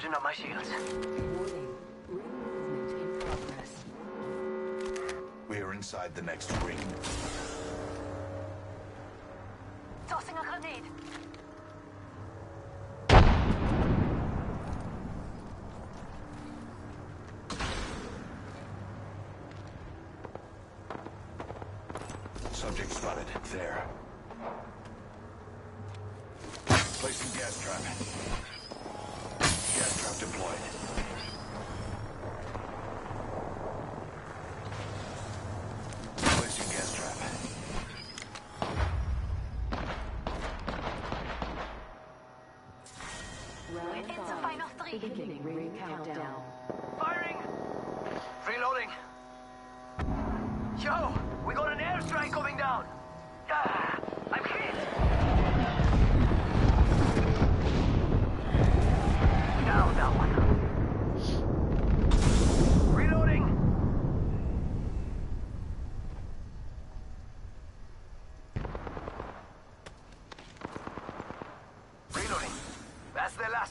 Charging up my shields. We are inside the next ring. Tossing a grenade. Subject spotted. There.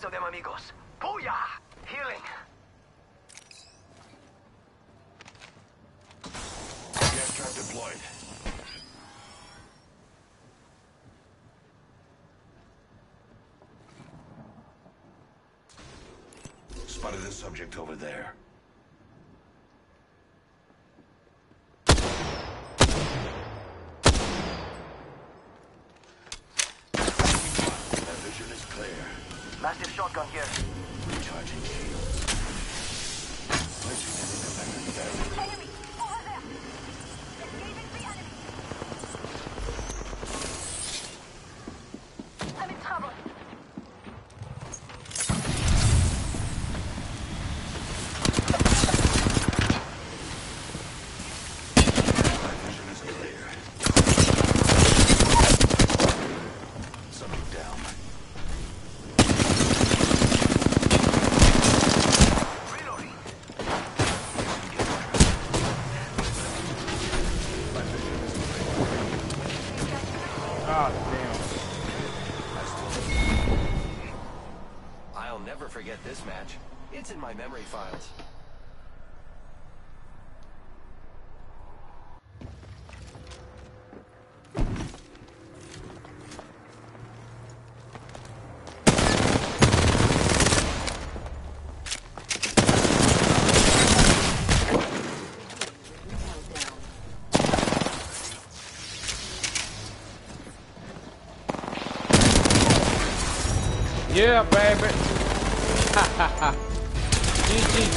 of them amigos. Booyah! Healing. Gas trap deployed. Spotted the subject over there. here. Match. It's in my memory files.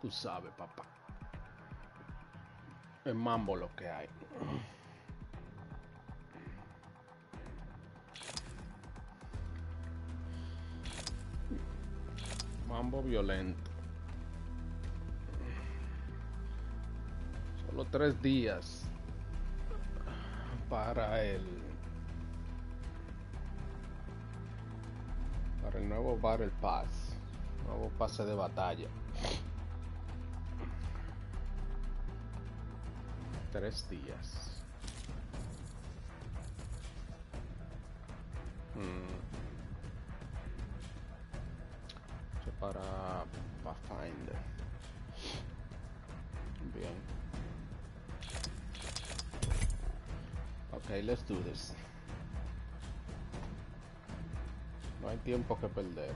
Tú sabes, papá. Es mambo lo que hay. Mambo violento. Solo tres días para el para el nuevo Battle Pass, nuevo pase de batalla. Tres días. Mm. Eso para Pathfinder. Bien. Okay, let's do this. No hay tiempo que perder.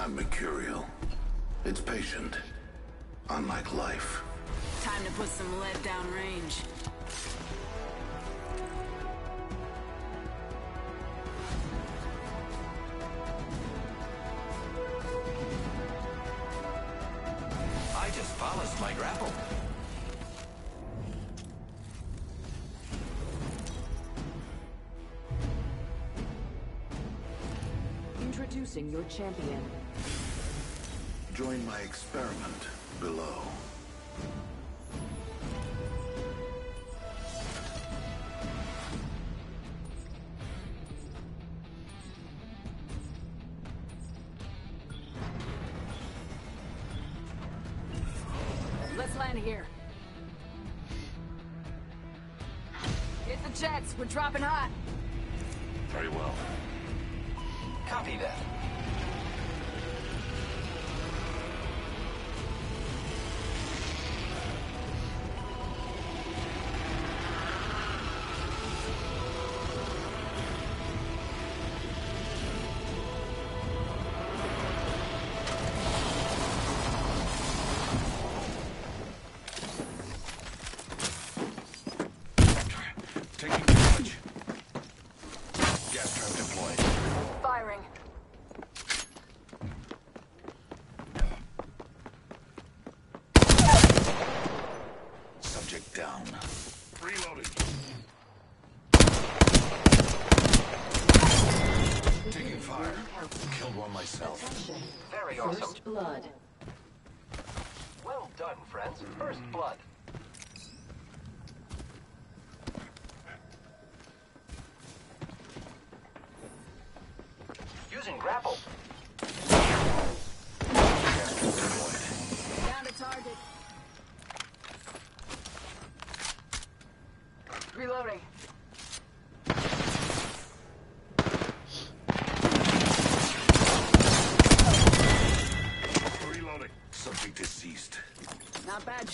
Not mercurial. It's patient. Unlike life. Time to put some lead down range. I just polished my grapple. Introducing your champion. Join my experiment below.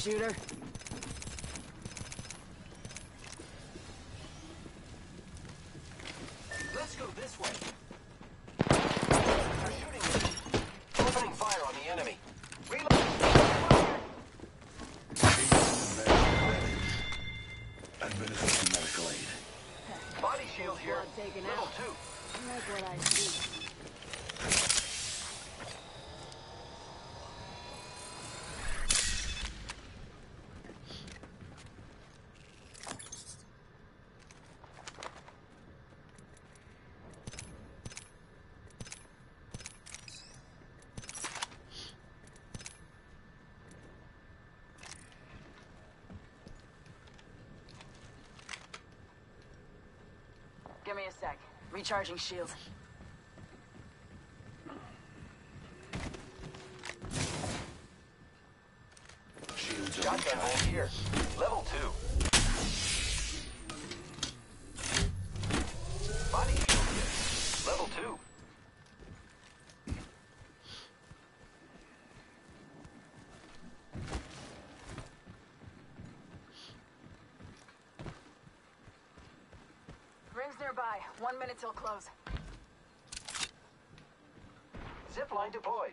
Shooter. Let's go this way. They're shooting at me. Opening fire on the enemy. Reload. Administering medical aid. Body shield here. Blood taken Level out. two. I like what I see. Give me a sec. Recharging shield. Shields are Shotgun here. Level two. Body shield here. Level two. Rings nearby. One minute till close. Zip line deployed.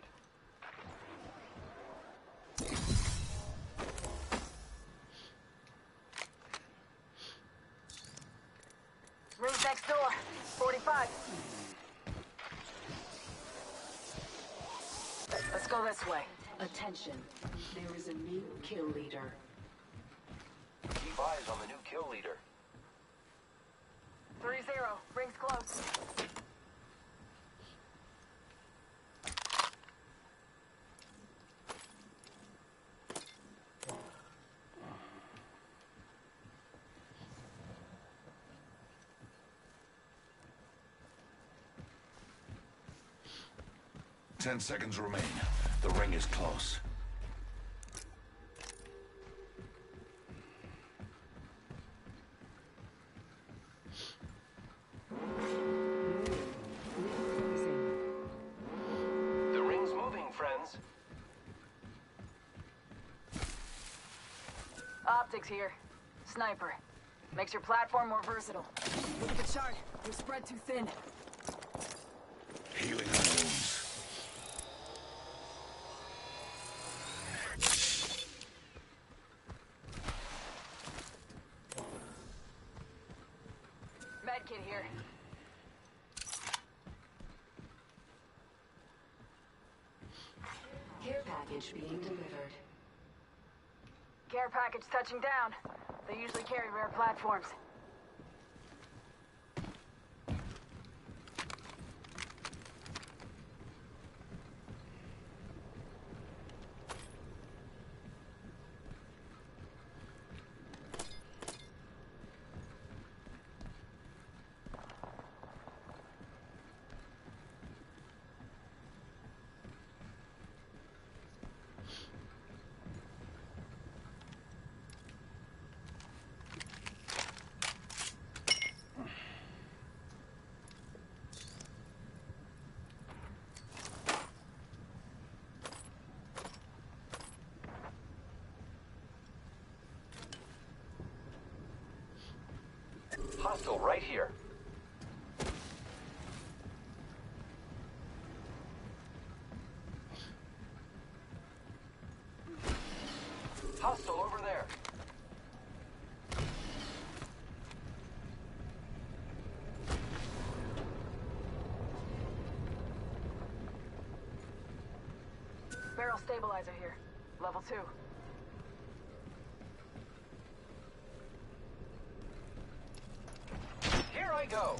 Rings next door. 45. Let's go this way. Attention. There is a new kill leader. Keep eyes on the new kill leader. 3-0. Rings close. Ten seconds remain. The ring is close. The ring's moving, friends. Optics here. Sniper. Makes your platform more versatile. Look at the chart. You're spread too thin. Healing on wounds. Medkit here. Care package being delivered. Care package touching down. They usually carry rare platforms. Neural stabilizer here. Level two. Here I go!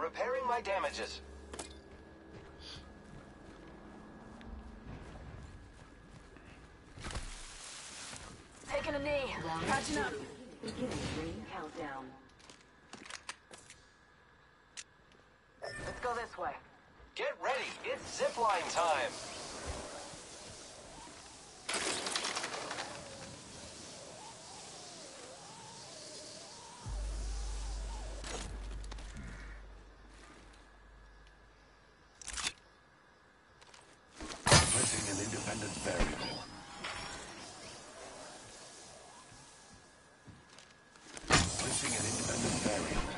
Repairing my damages. Taking a knee. Catching up. Beginning ring countdown. Let's go this way. Get ready. It's zipline time. Placing an independent variable. Placing an independent variable.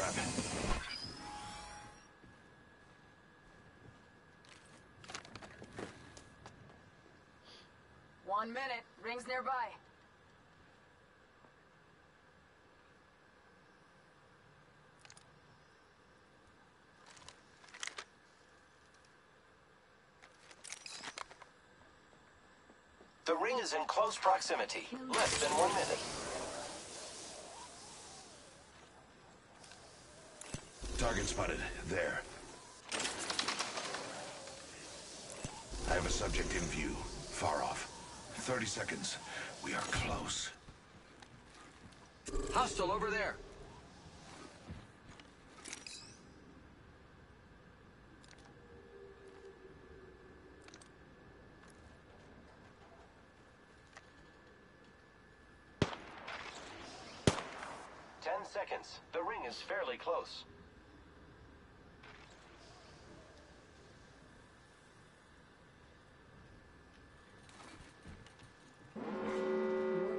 Trap. One minute. Rings nearby. The ring is in close proximity. Less than one minute. Target spotted. There. I have a subject in view. Far off. 30 seconds. We are close. Hostile over there. Ten seconds. The ring is fairly close.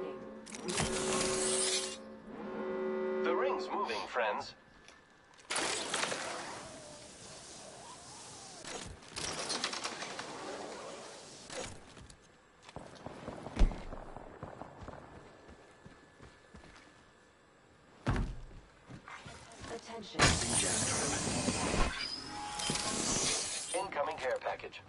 Warning. The ring's moving, friends. Placing. Incoming care package.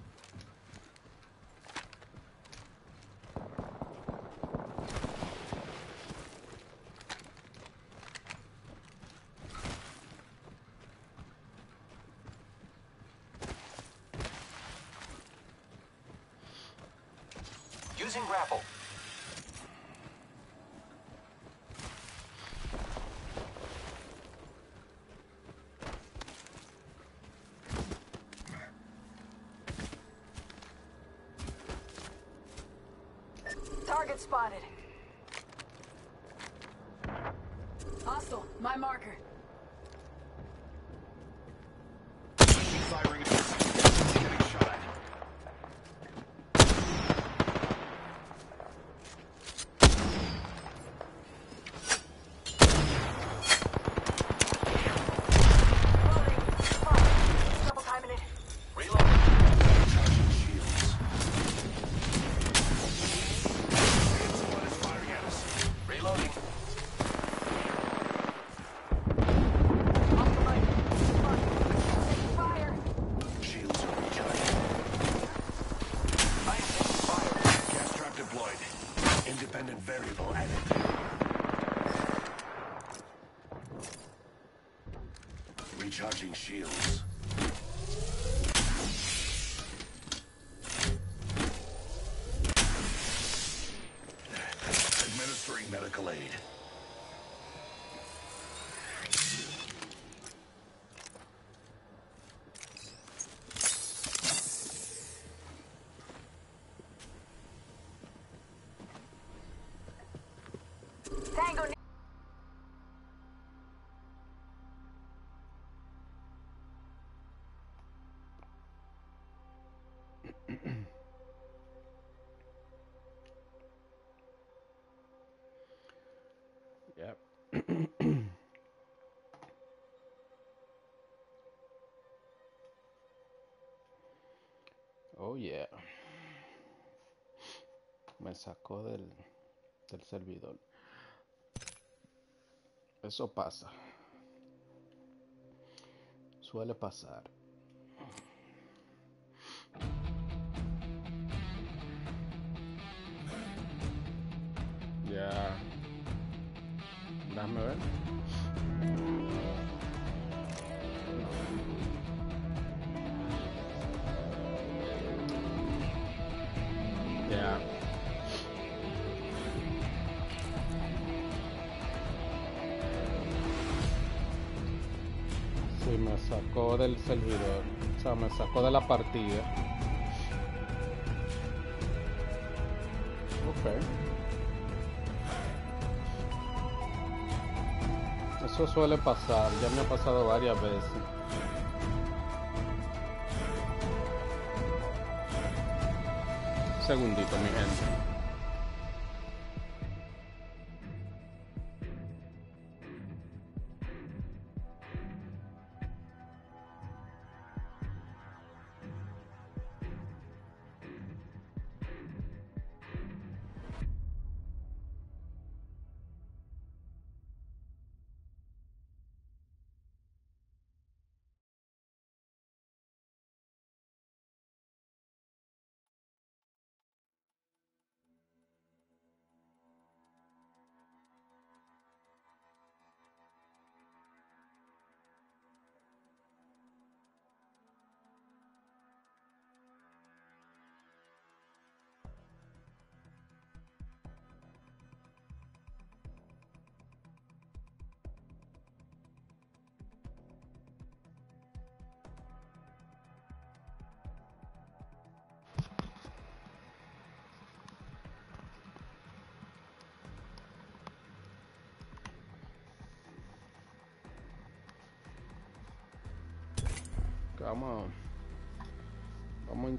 Using grapple. Target spotted. Hostile. My marker. Oh yeah. Me sacó del, del servidor. Eso pasa. Suele pasar. Ya. Ver. Del servidor. O sea, me sacó de la partida. Ok. Eso suele pasar, ya me ha pasado varias veces. Segundito, mi gente.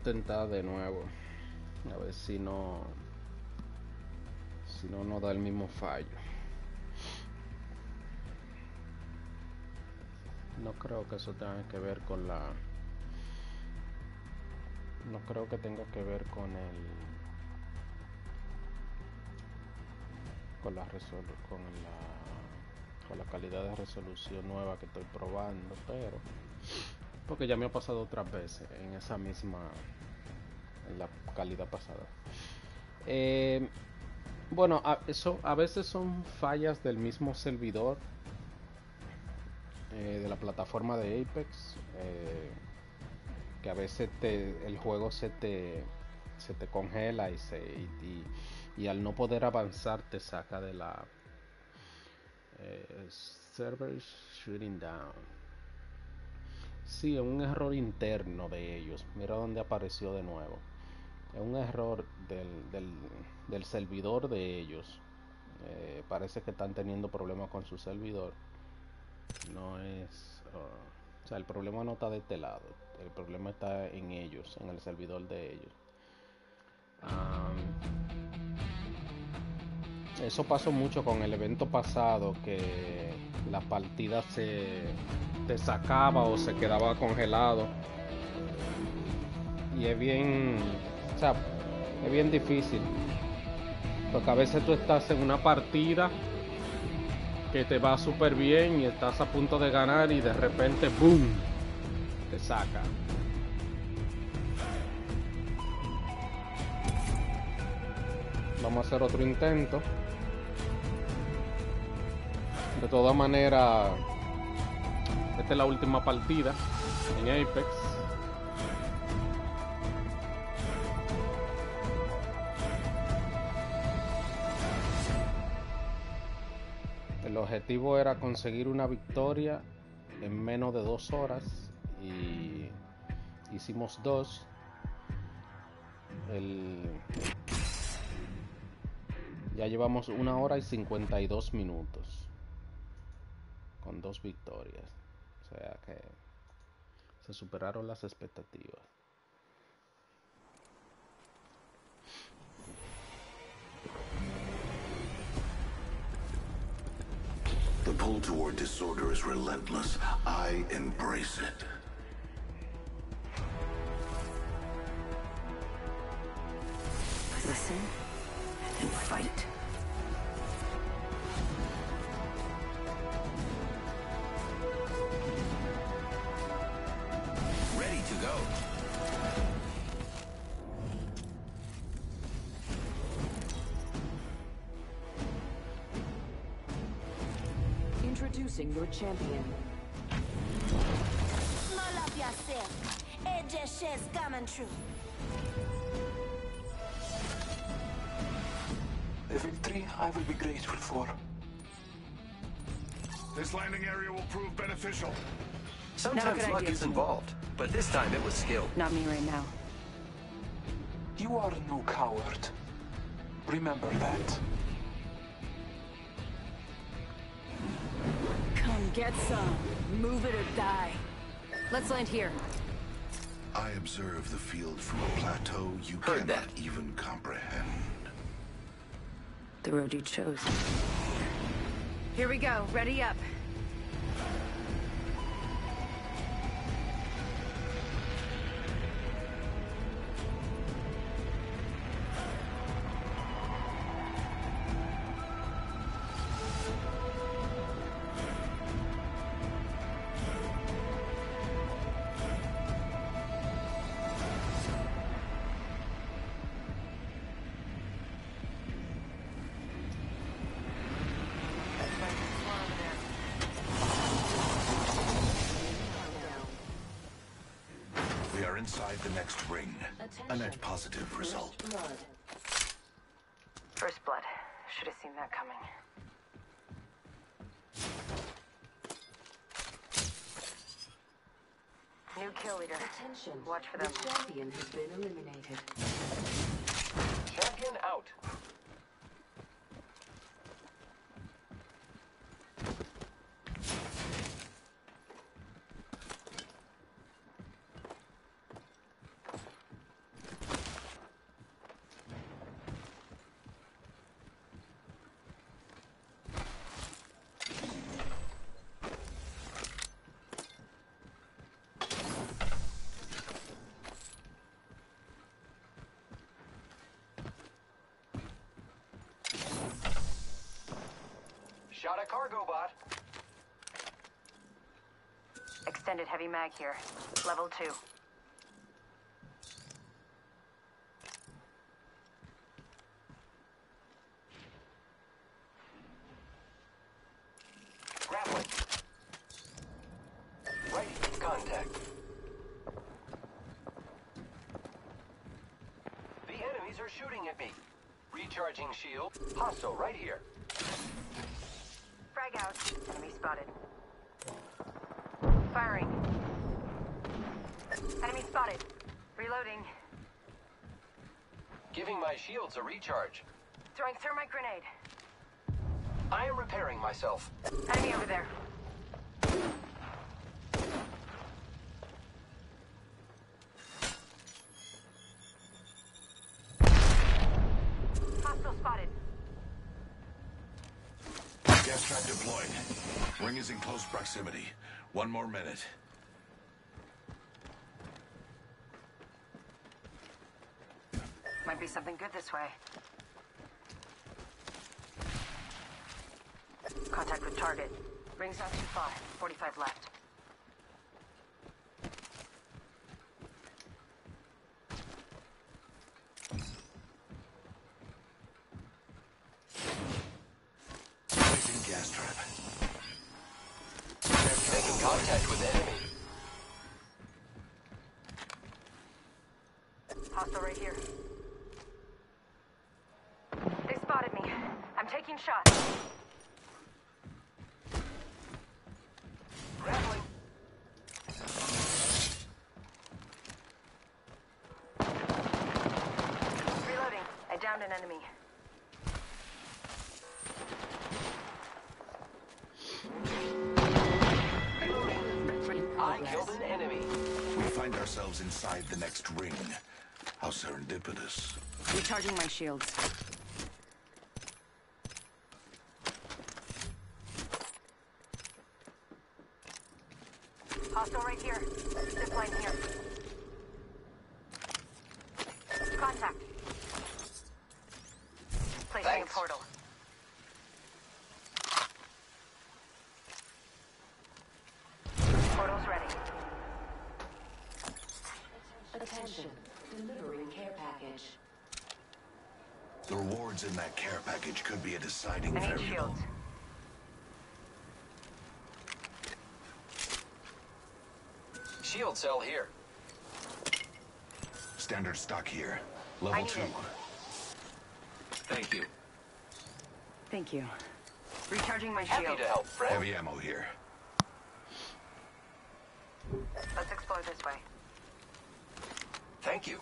Intentar de nuevo. A ver si no, si no nos da el mismo fallo. No creo que eso tenga que ver con la, no creo que tenga que ver con el, con la resolu con la, con la calidad de resolución nueva que estoy probando, pero porque ya me ha pasado otras veces en esa misma en la calidad pasada. Eh, bueno a, eso a veces son fallas del mismo servidor eh, de la plataforma de Apex eh, que a veces te, el juego se te se te congela y se y, y, al no poder avanzar te saca de la server shutting down Sí, es un error interno de ellos. Mira dónde apareció de nuevo. Es un error del, del, del servidor de ellos. Eh, parece que están teniendo problemas con su servidor. No es... Uh, o sea, el problema no está de este lado. El problema está en ellos, en el servidor de ellos. Eso pasó mucho con el evento pasado que la partida se te sacaba o se quedaba congelado. Y es bien, o sea, es bien difícil. Porque a veces tú estás en una partida que te va súper bien y estás a punto de ganar y de repente, ¡boom! Te saca. Vamos a hacer otro intento. De todas maneras, esta es la última partida en Apex. El objetivo era conseguir una victoria en menos de dos horas y hicimos dos. El... Ya llevamos una hora y 52 minutos con dos victorias. O sea que se superaron las expectativas. The pull toward disorder is relentless. I embrace it. Listen and fight. Champion. Small up yourself. AJ shit's coming true. A victory I will be grateful for. This landing area will prove beneficial. Sometimes luck idea, is involved, but this time it was skill. Not me right now. You are no coward. Remember that. Get some. Move it or die. Let's land here. I observe the field from a plateau you Heard cannot that. even comprehend. The road you chose. Here we go. Ready up. Positive result. Blood. First blood. Should have seen that coming. New kill leader. Attention. Watch for The them. champion has been eliminated. Champion out. A cargo bot. Extended heavy mag here. Level two. Grappling. Right. Contact. The enemies are shooting at me. Recharging shield. Hostile right here. Frag out. Enemy spotted. Firing. Enemy spotted. Reloading. Giving my shields a recharge. Throwing thermite grenade. I am repairing myself. Enemy over there. Hostile spotted. Gas trap deployed. Ring is in close proximity. One more minute. Be something good this way. Contact with target. Ring's not too far. 45 left. Placing gas trap. Making contact with enemy. Hostile right here. They spotted me. I'm taking shots. Grappling. Reloading. An enemy. I killed an enemy. We find ourselves inside the next ring. How serendipitous. Recharging my shields. Hostile right here. Zip line here. Contact. Placing Thanks. a portal. Portal's ready. Attention. Delivering care package. The rewards in that care package could be a deciding I variable. shields. Shield cell here. Standard stock here. I Level need two. it. Thank you. Thank you. Recharging my shield. Happy shield. to help, friend. Heavy ammo here. Let's explore this way. Thank you.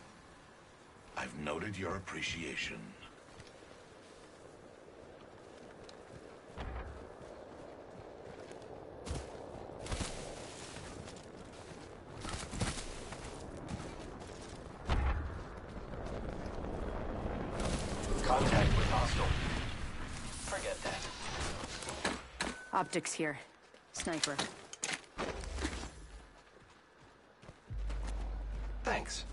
I've noted your appreciation. Contact with hostile. Forget that. Optics here. Sniper. Thanks.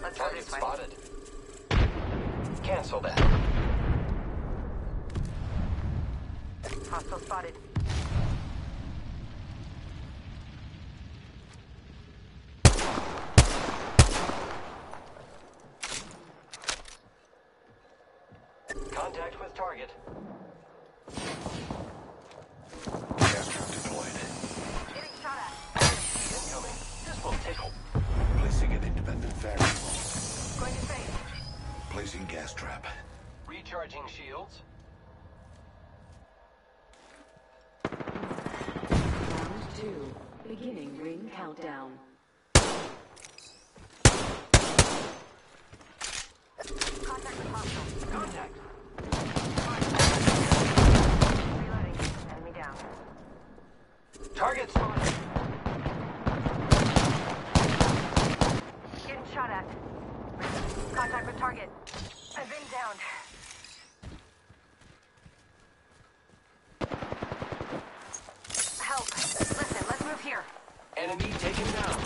Let's go Target this way. spotted. Cancel that. Hostile spotted. Contact with target. Gas trap deployed. Getting shot at. Incoming. This will tickle. Placing an independent variable. Going to face. Placing gas trap. Recharging shields. Round two. Beginning ring countdown. Contact with hostile. Contact. Reloading. Enemy down. Target spotted. Getting shot at. Contact with target. I've been downed. Help. Listen, let's move here. Enemy taken down.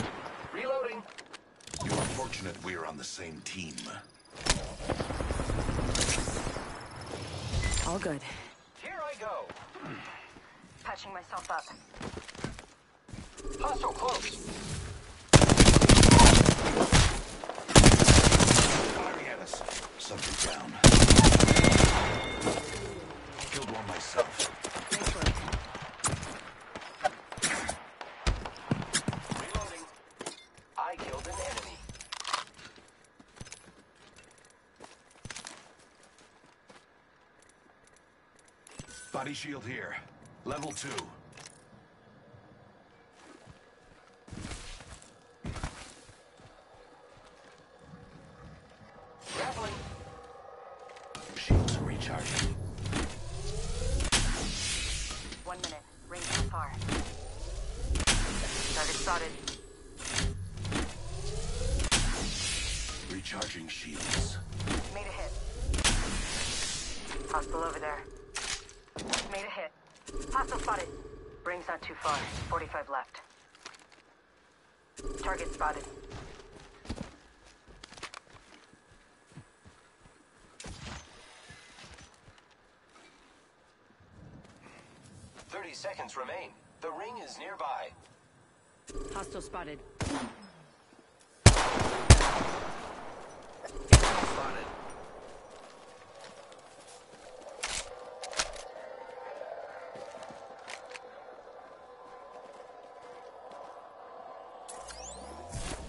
Reloading. You are fortunate we're on the same team. All good. Here I go. Patching myself up. Hostile close. Subject down. Killed one myself. Nice work. Reloading. I killed an enemy. Body shield here. Level two. Seconds remain. The ring is nearby. Hostile spotted. Spotted.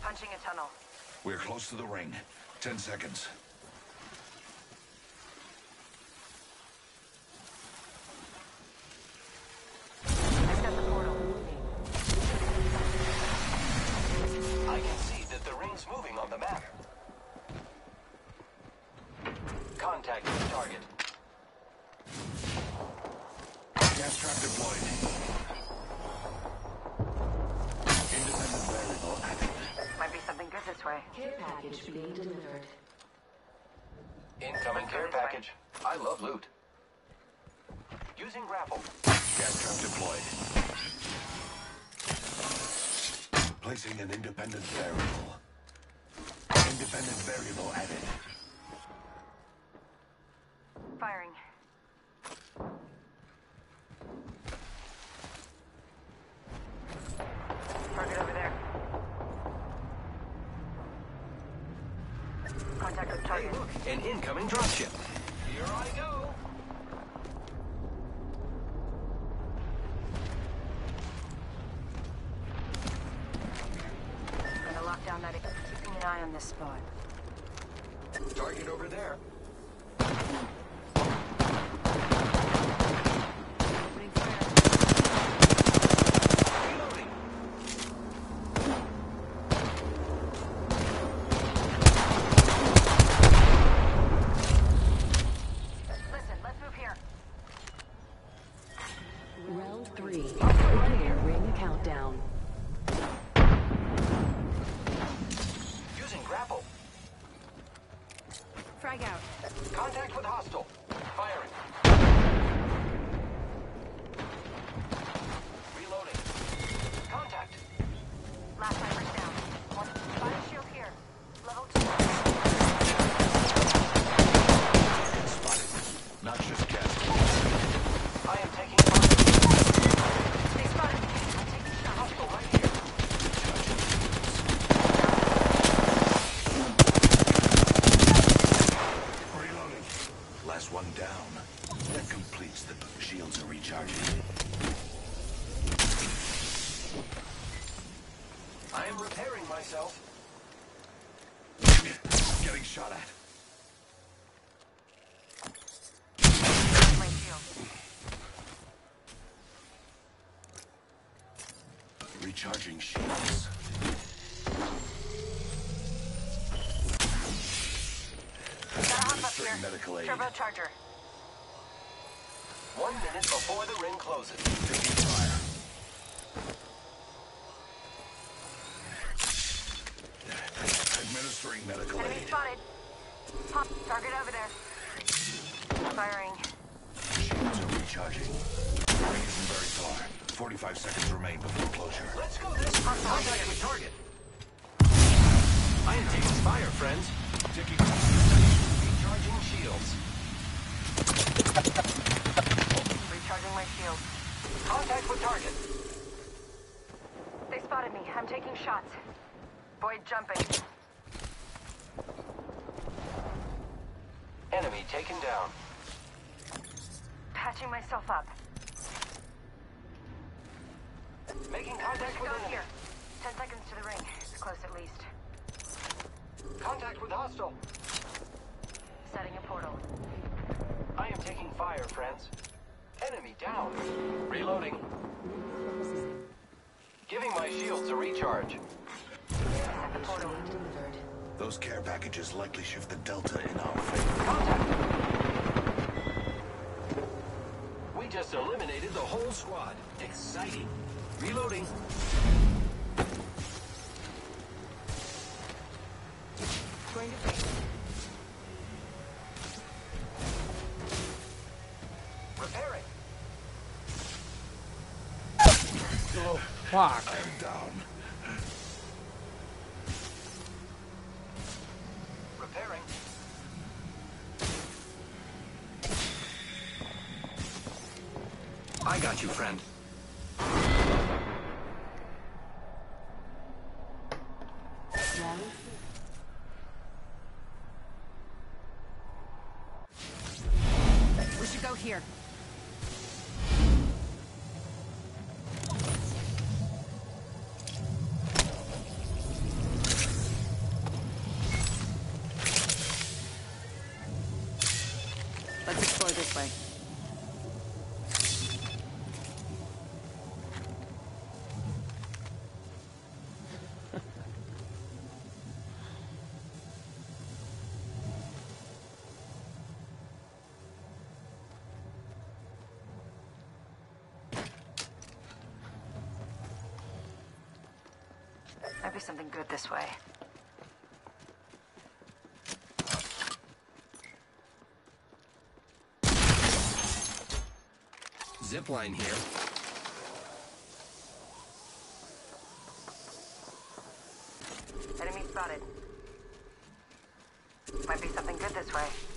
Punching a tunnel. We're close to the ring. Ten seconds. incoming dropship. medical aid. Turbocharger. One minute before the ring closes. charge. Those care packages likely shift the Delta in our favor. Contact! We just eliminated the whole squad. Exciting. Reloading. Going to. Repairing. Fuck. Might be something good this way. Zipline here. Enemy spotted. Might be something good this way.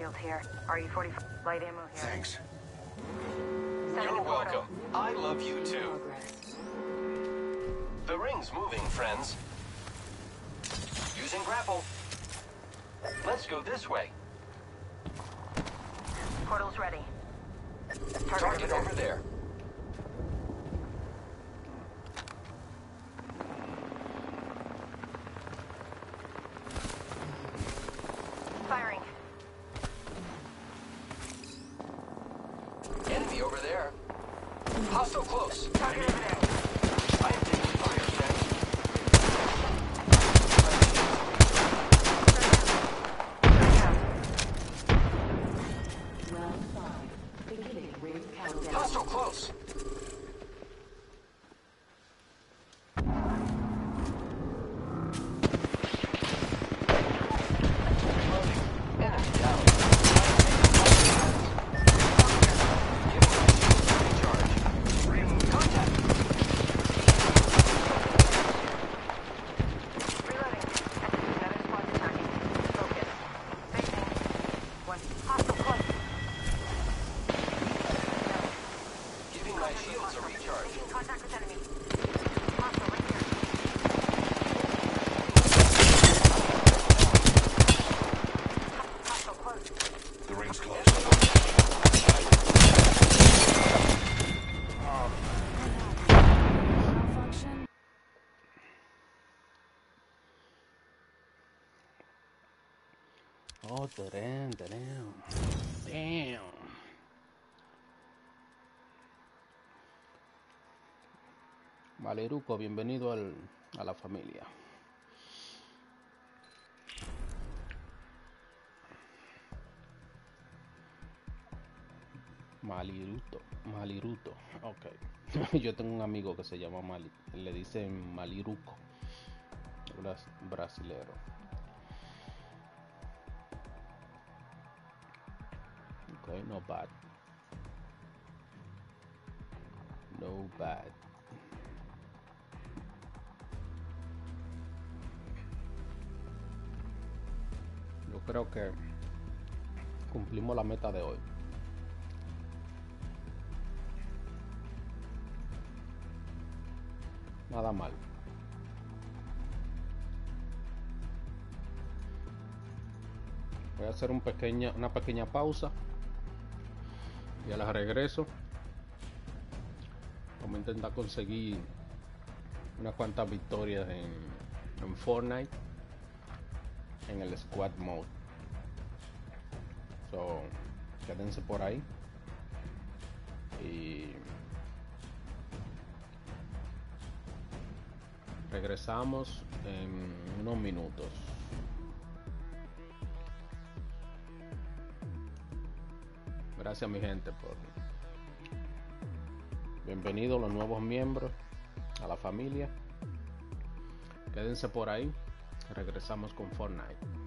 Shield here. RE-45 light ammo here. Thanks. Sending You're welcome. I love you too. The ring's moving, friends. Using grapple. Let's go this way. Portal's ready. Target, Target over there. Firing. Valeruco, bienvenido al, a la familia. Maliruto, Maliruto, ok. Yo tengo un amigo que se llama Mali, le dicen Maliruco, bras- brasilero. Okay, not bad. No bad. Creo que cumplimos la meta de hoy. Nada mal. Voy a hacer un pequeña, una pequeña pausa. Y a la regreso. Vamos a intentar conseguir unas cuantas victorias en Fortnite. En el squad mode. So, quédense por ahí. Y regresamos en unos minutos. Gracias mi gente por bienvenidos los nuevos miembros a la familia. Quédense por ahí. Regresamos con Fortnite.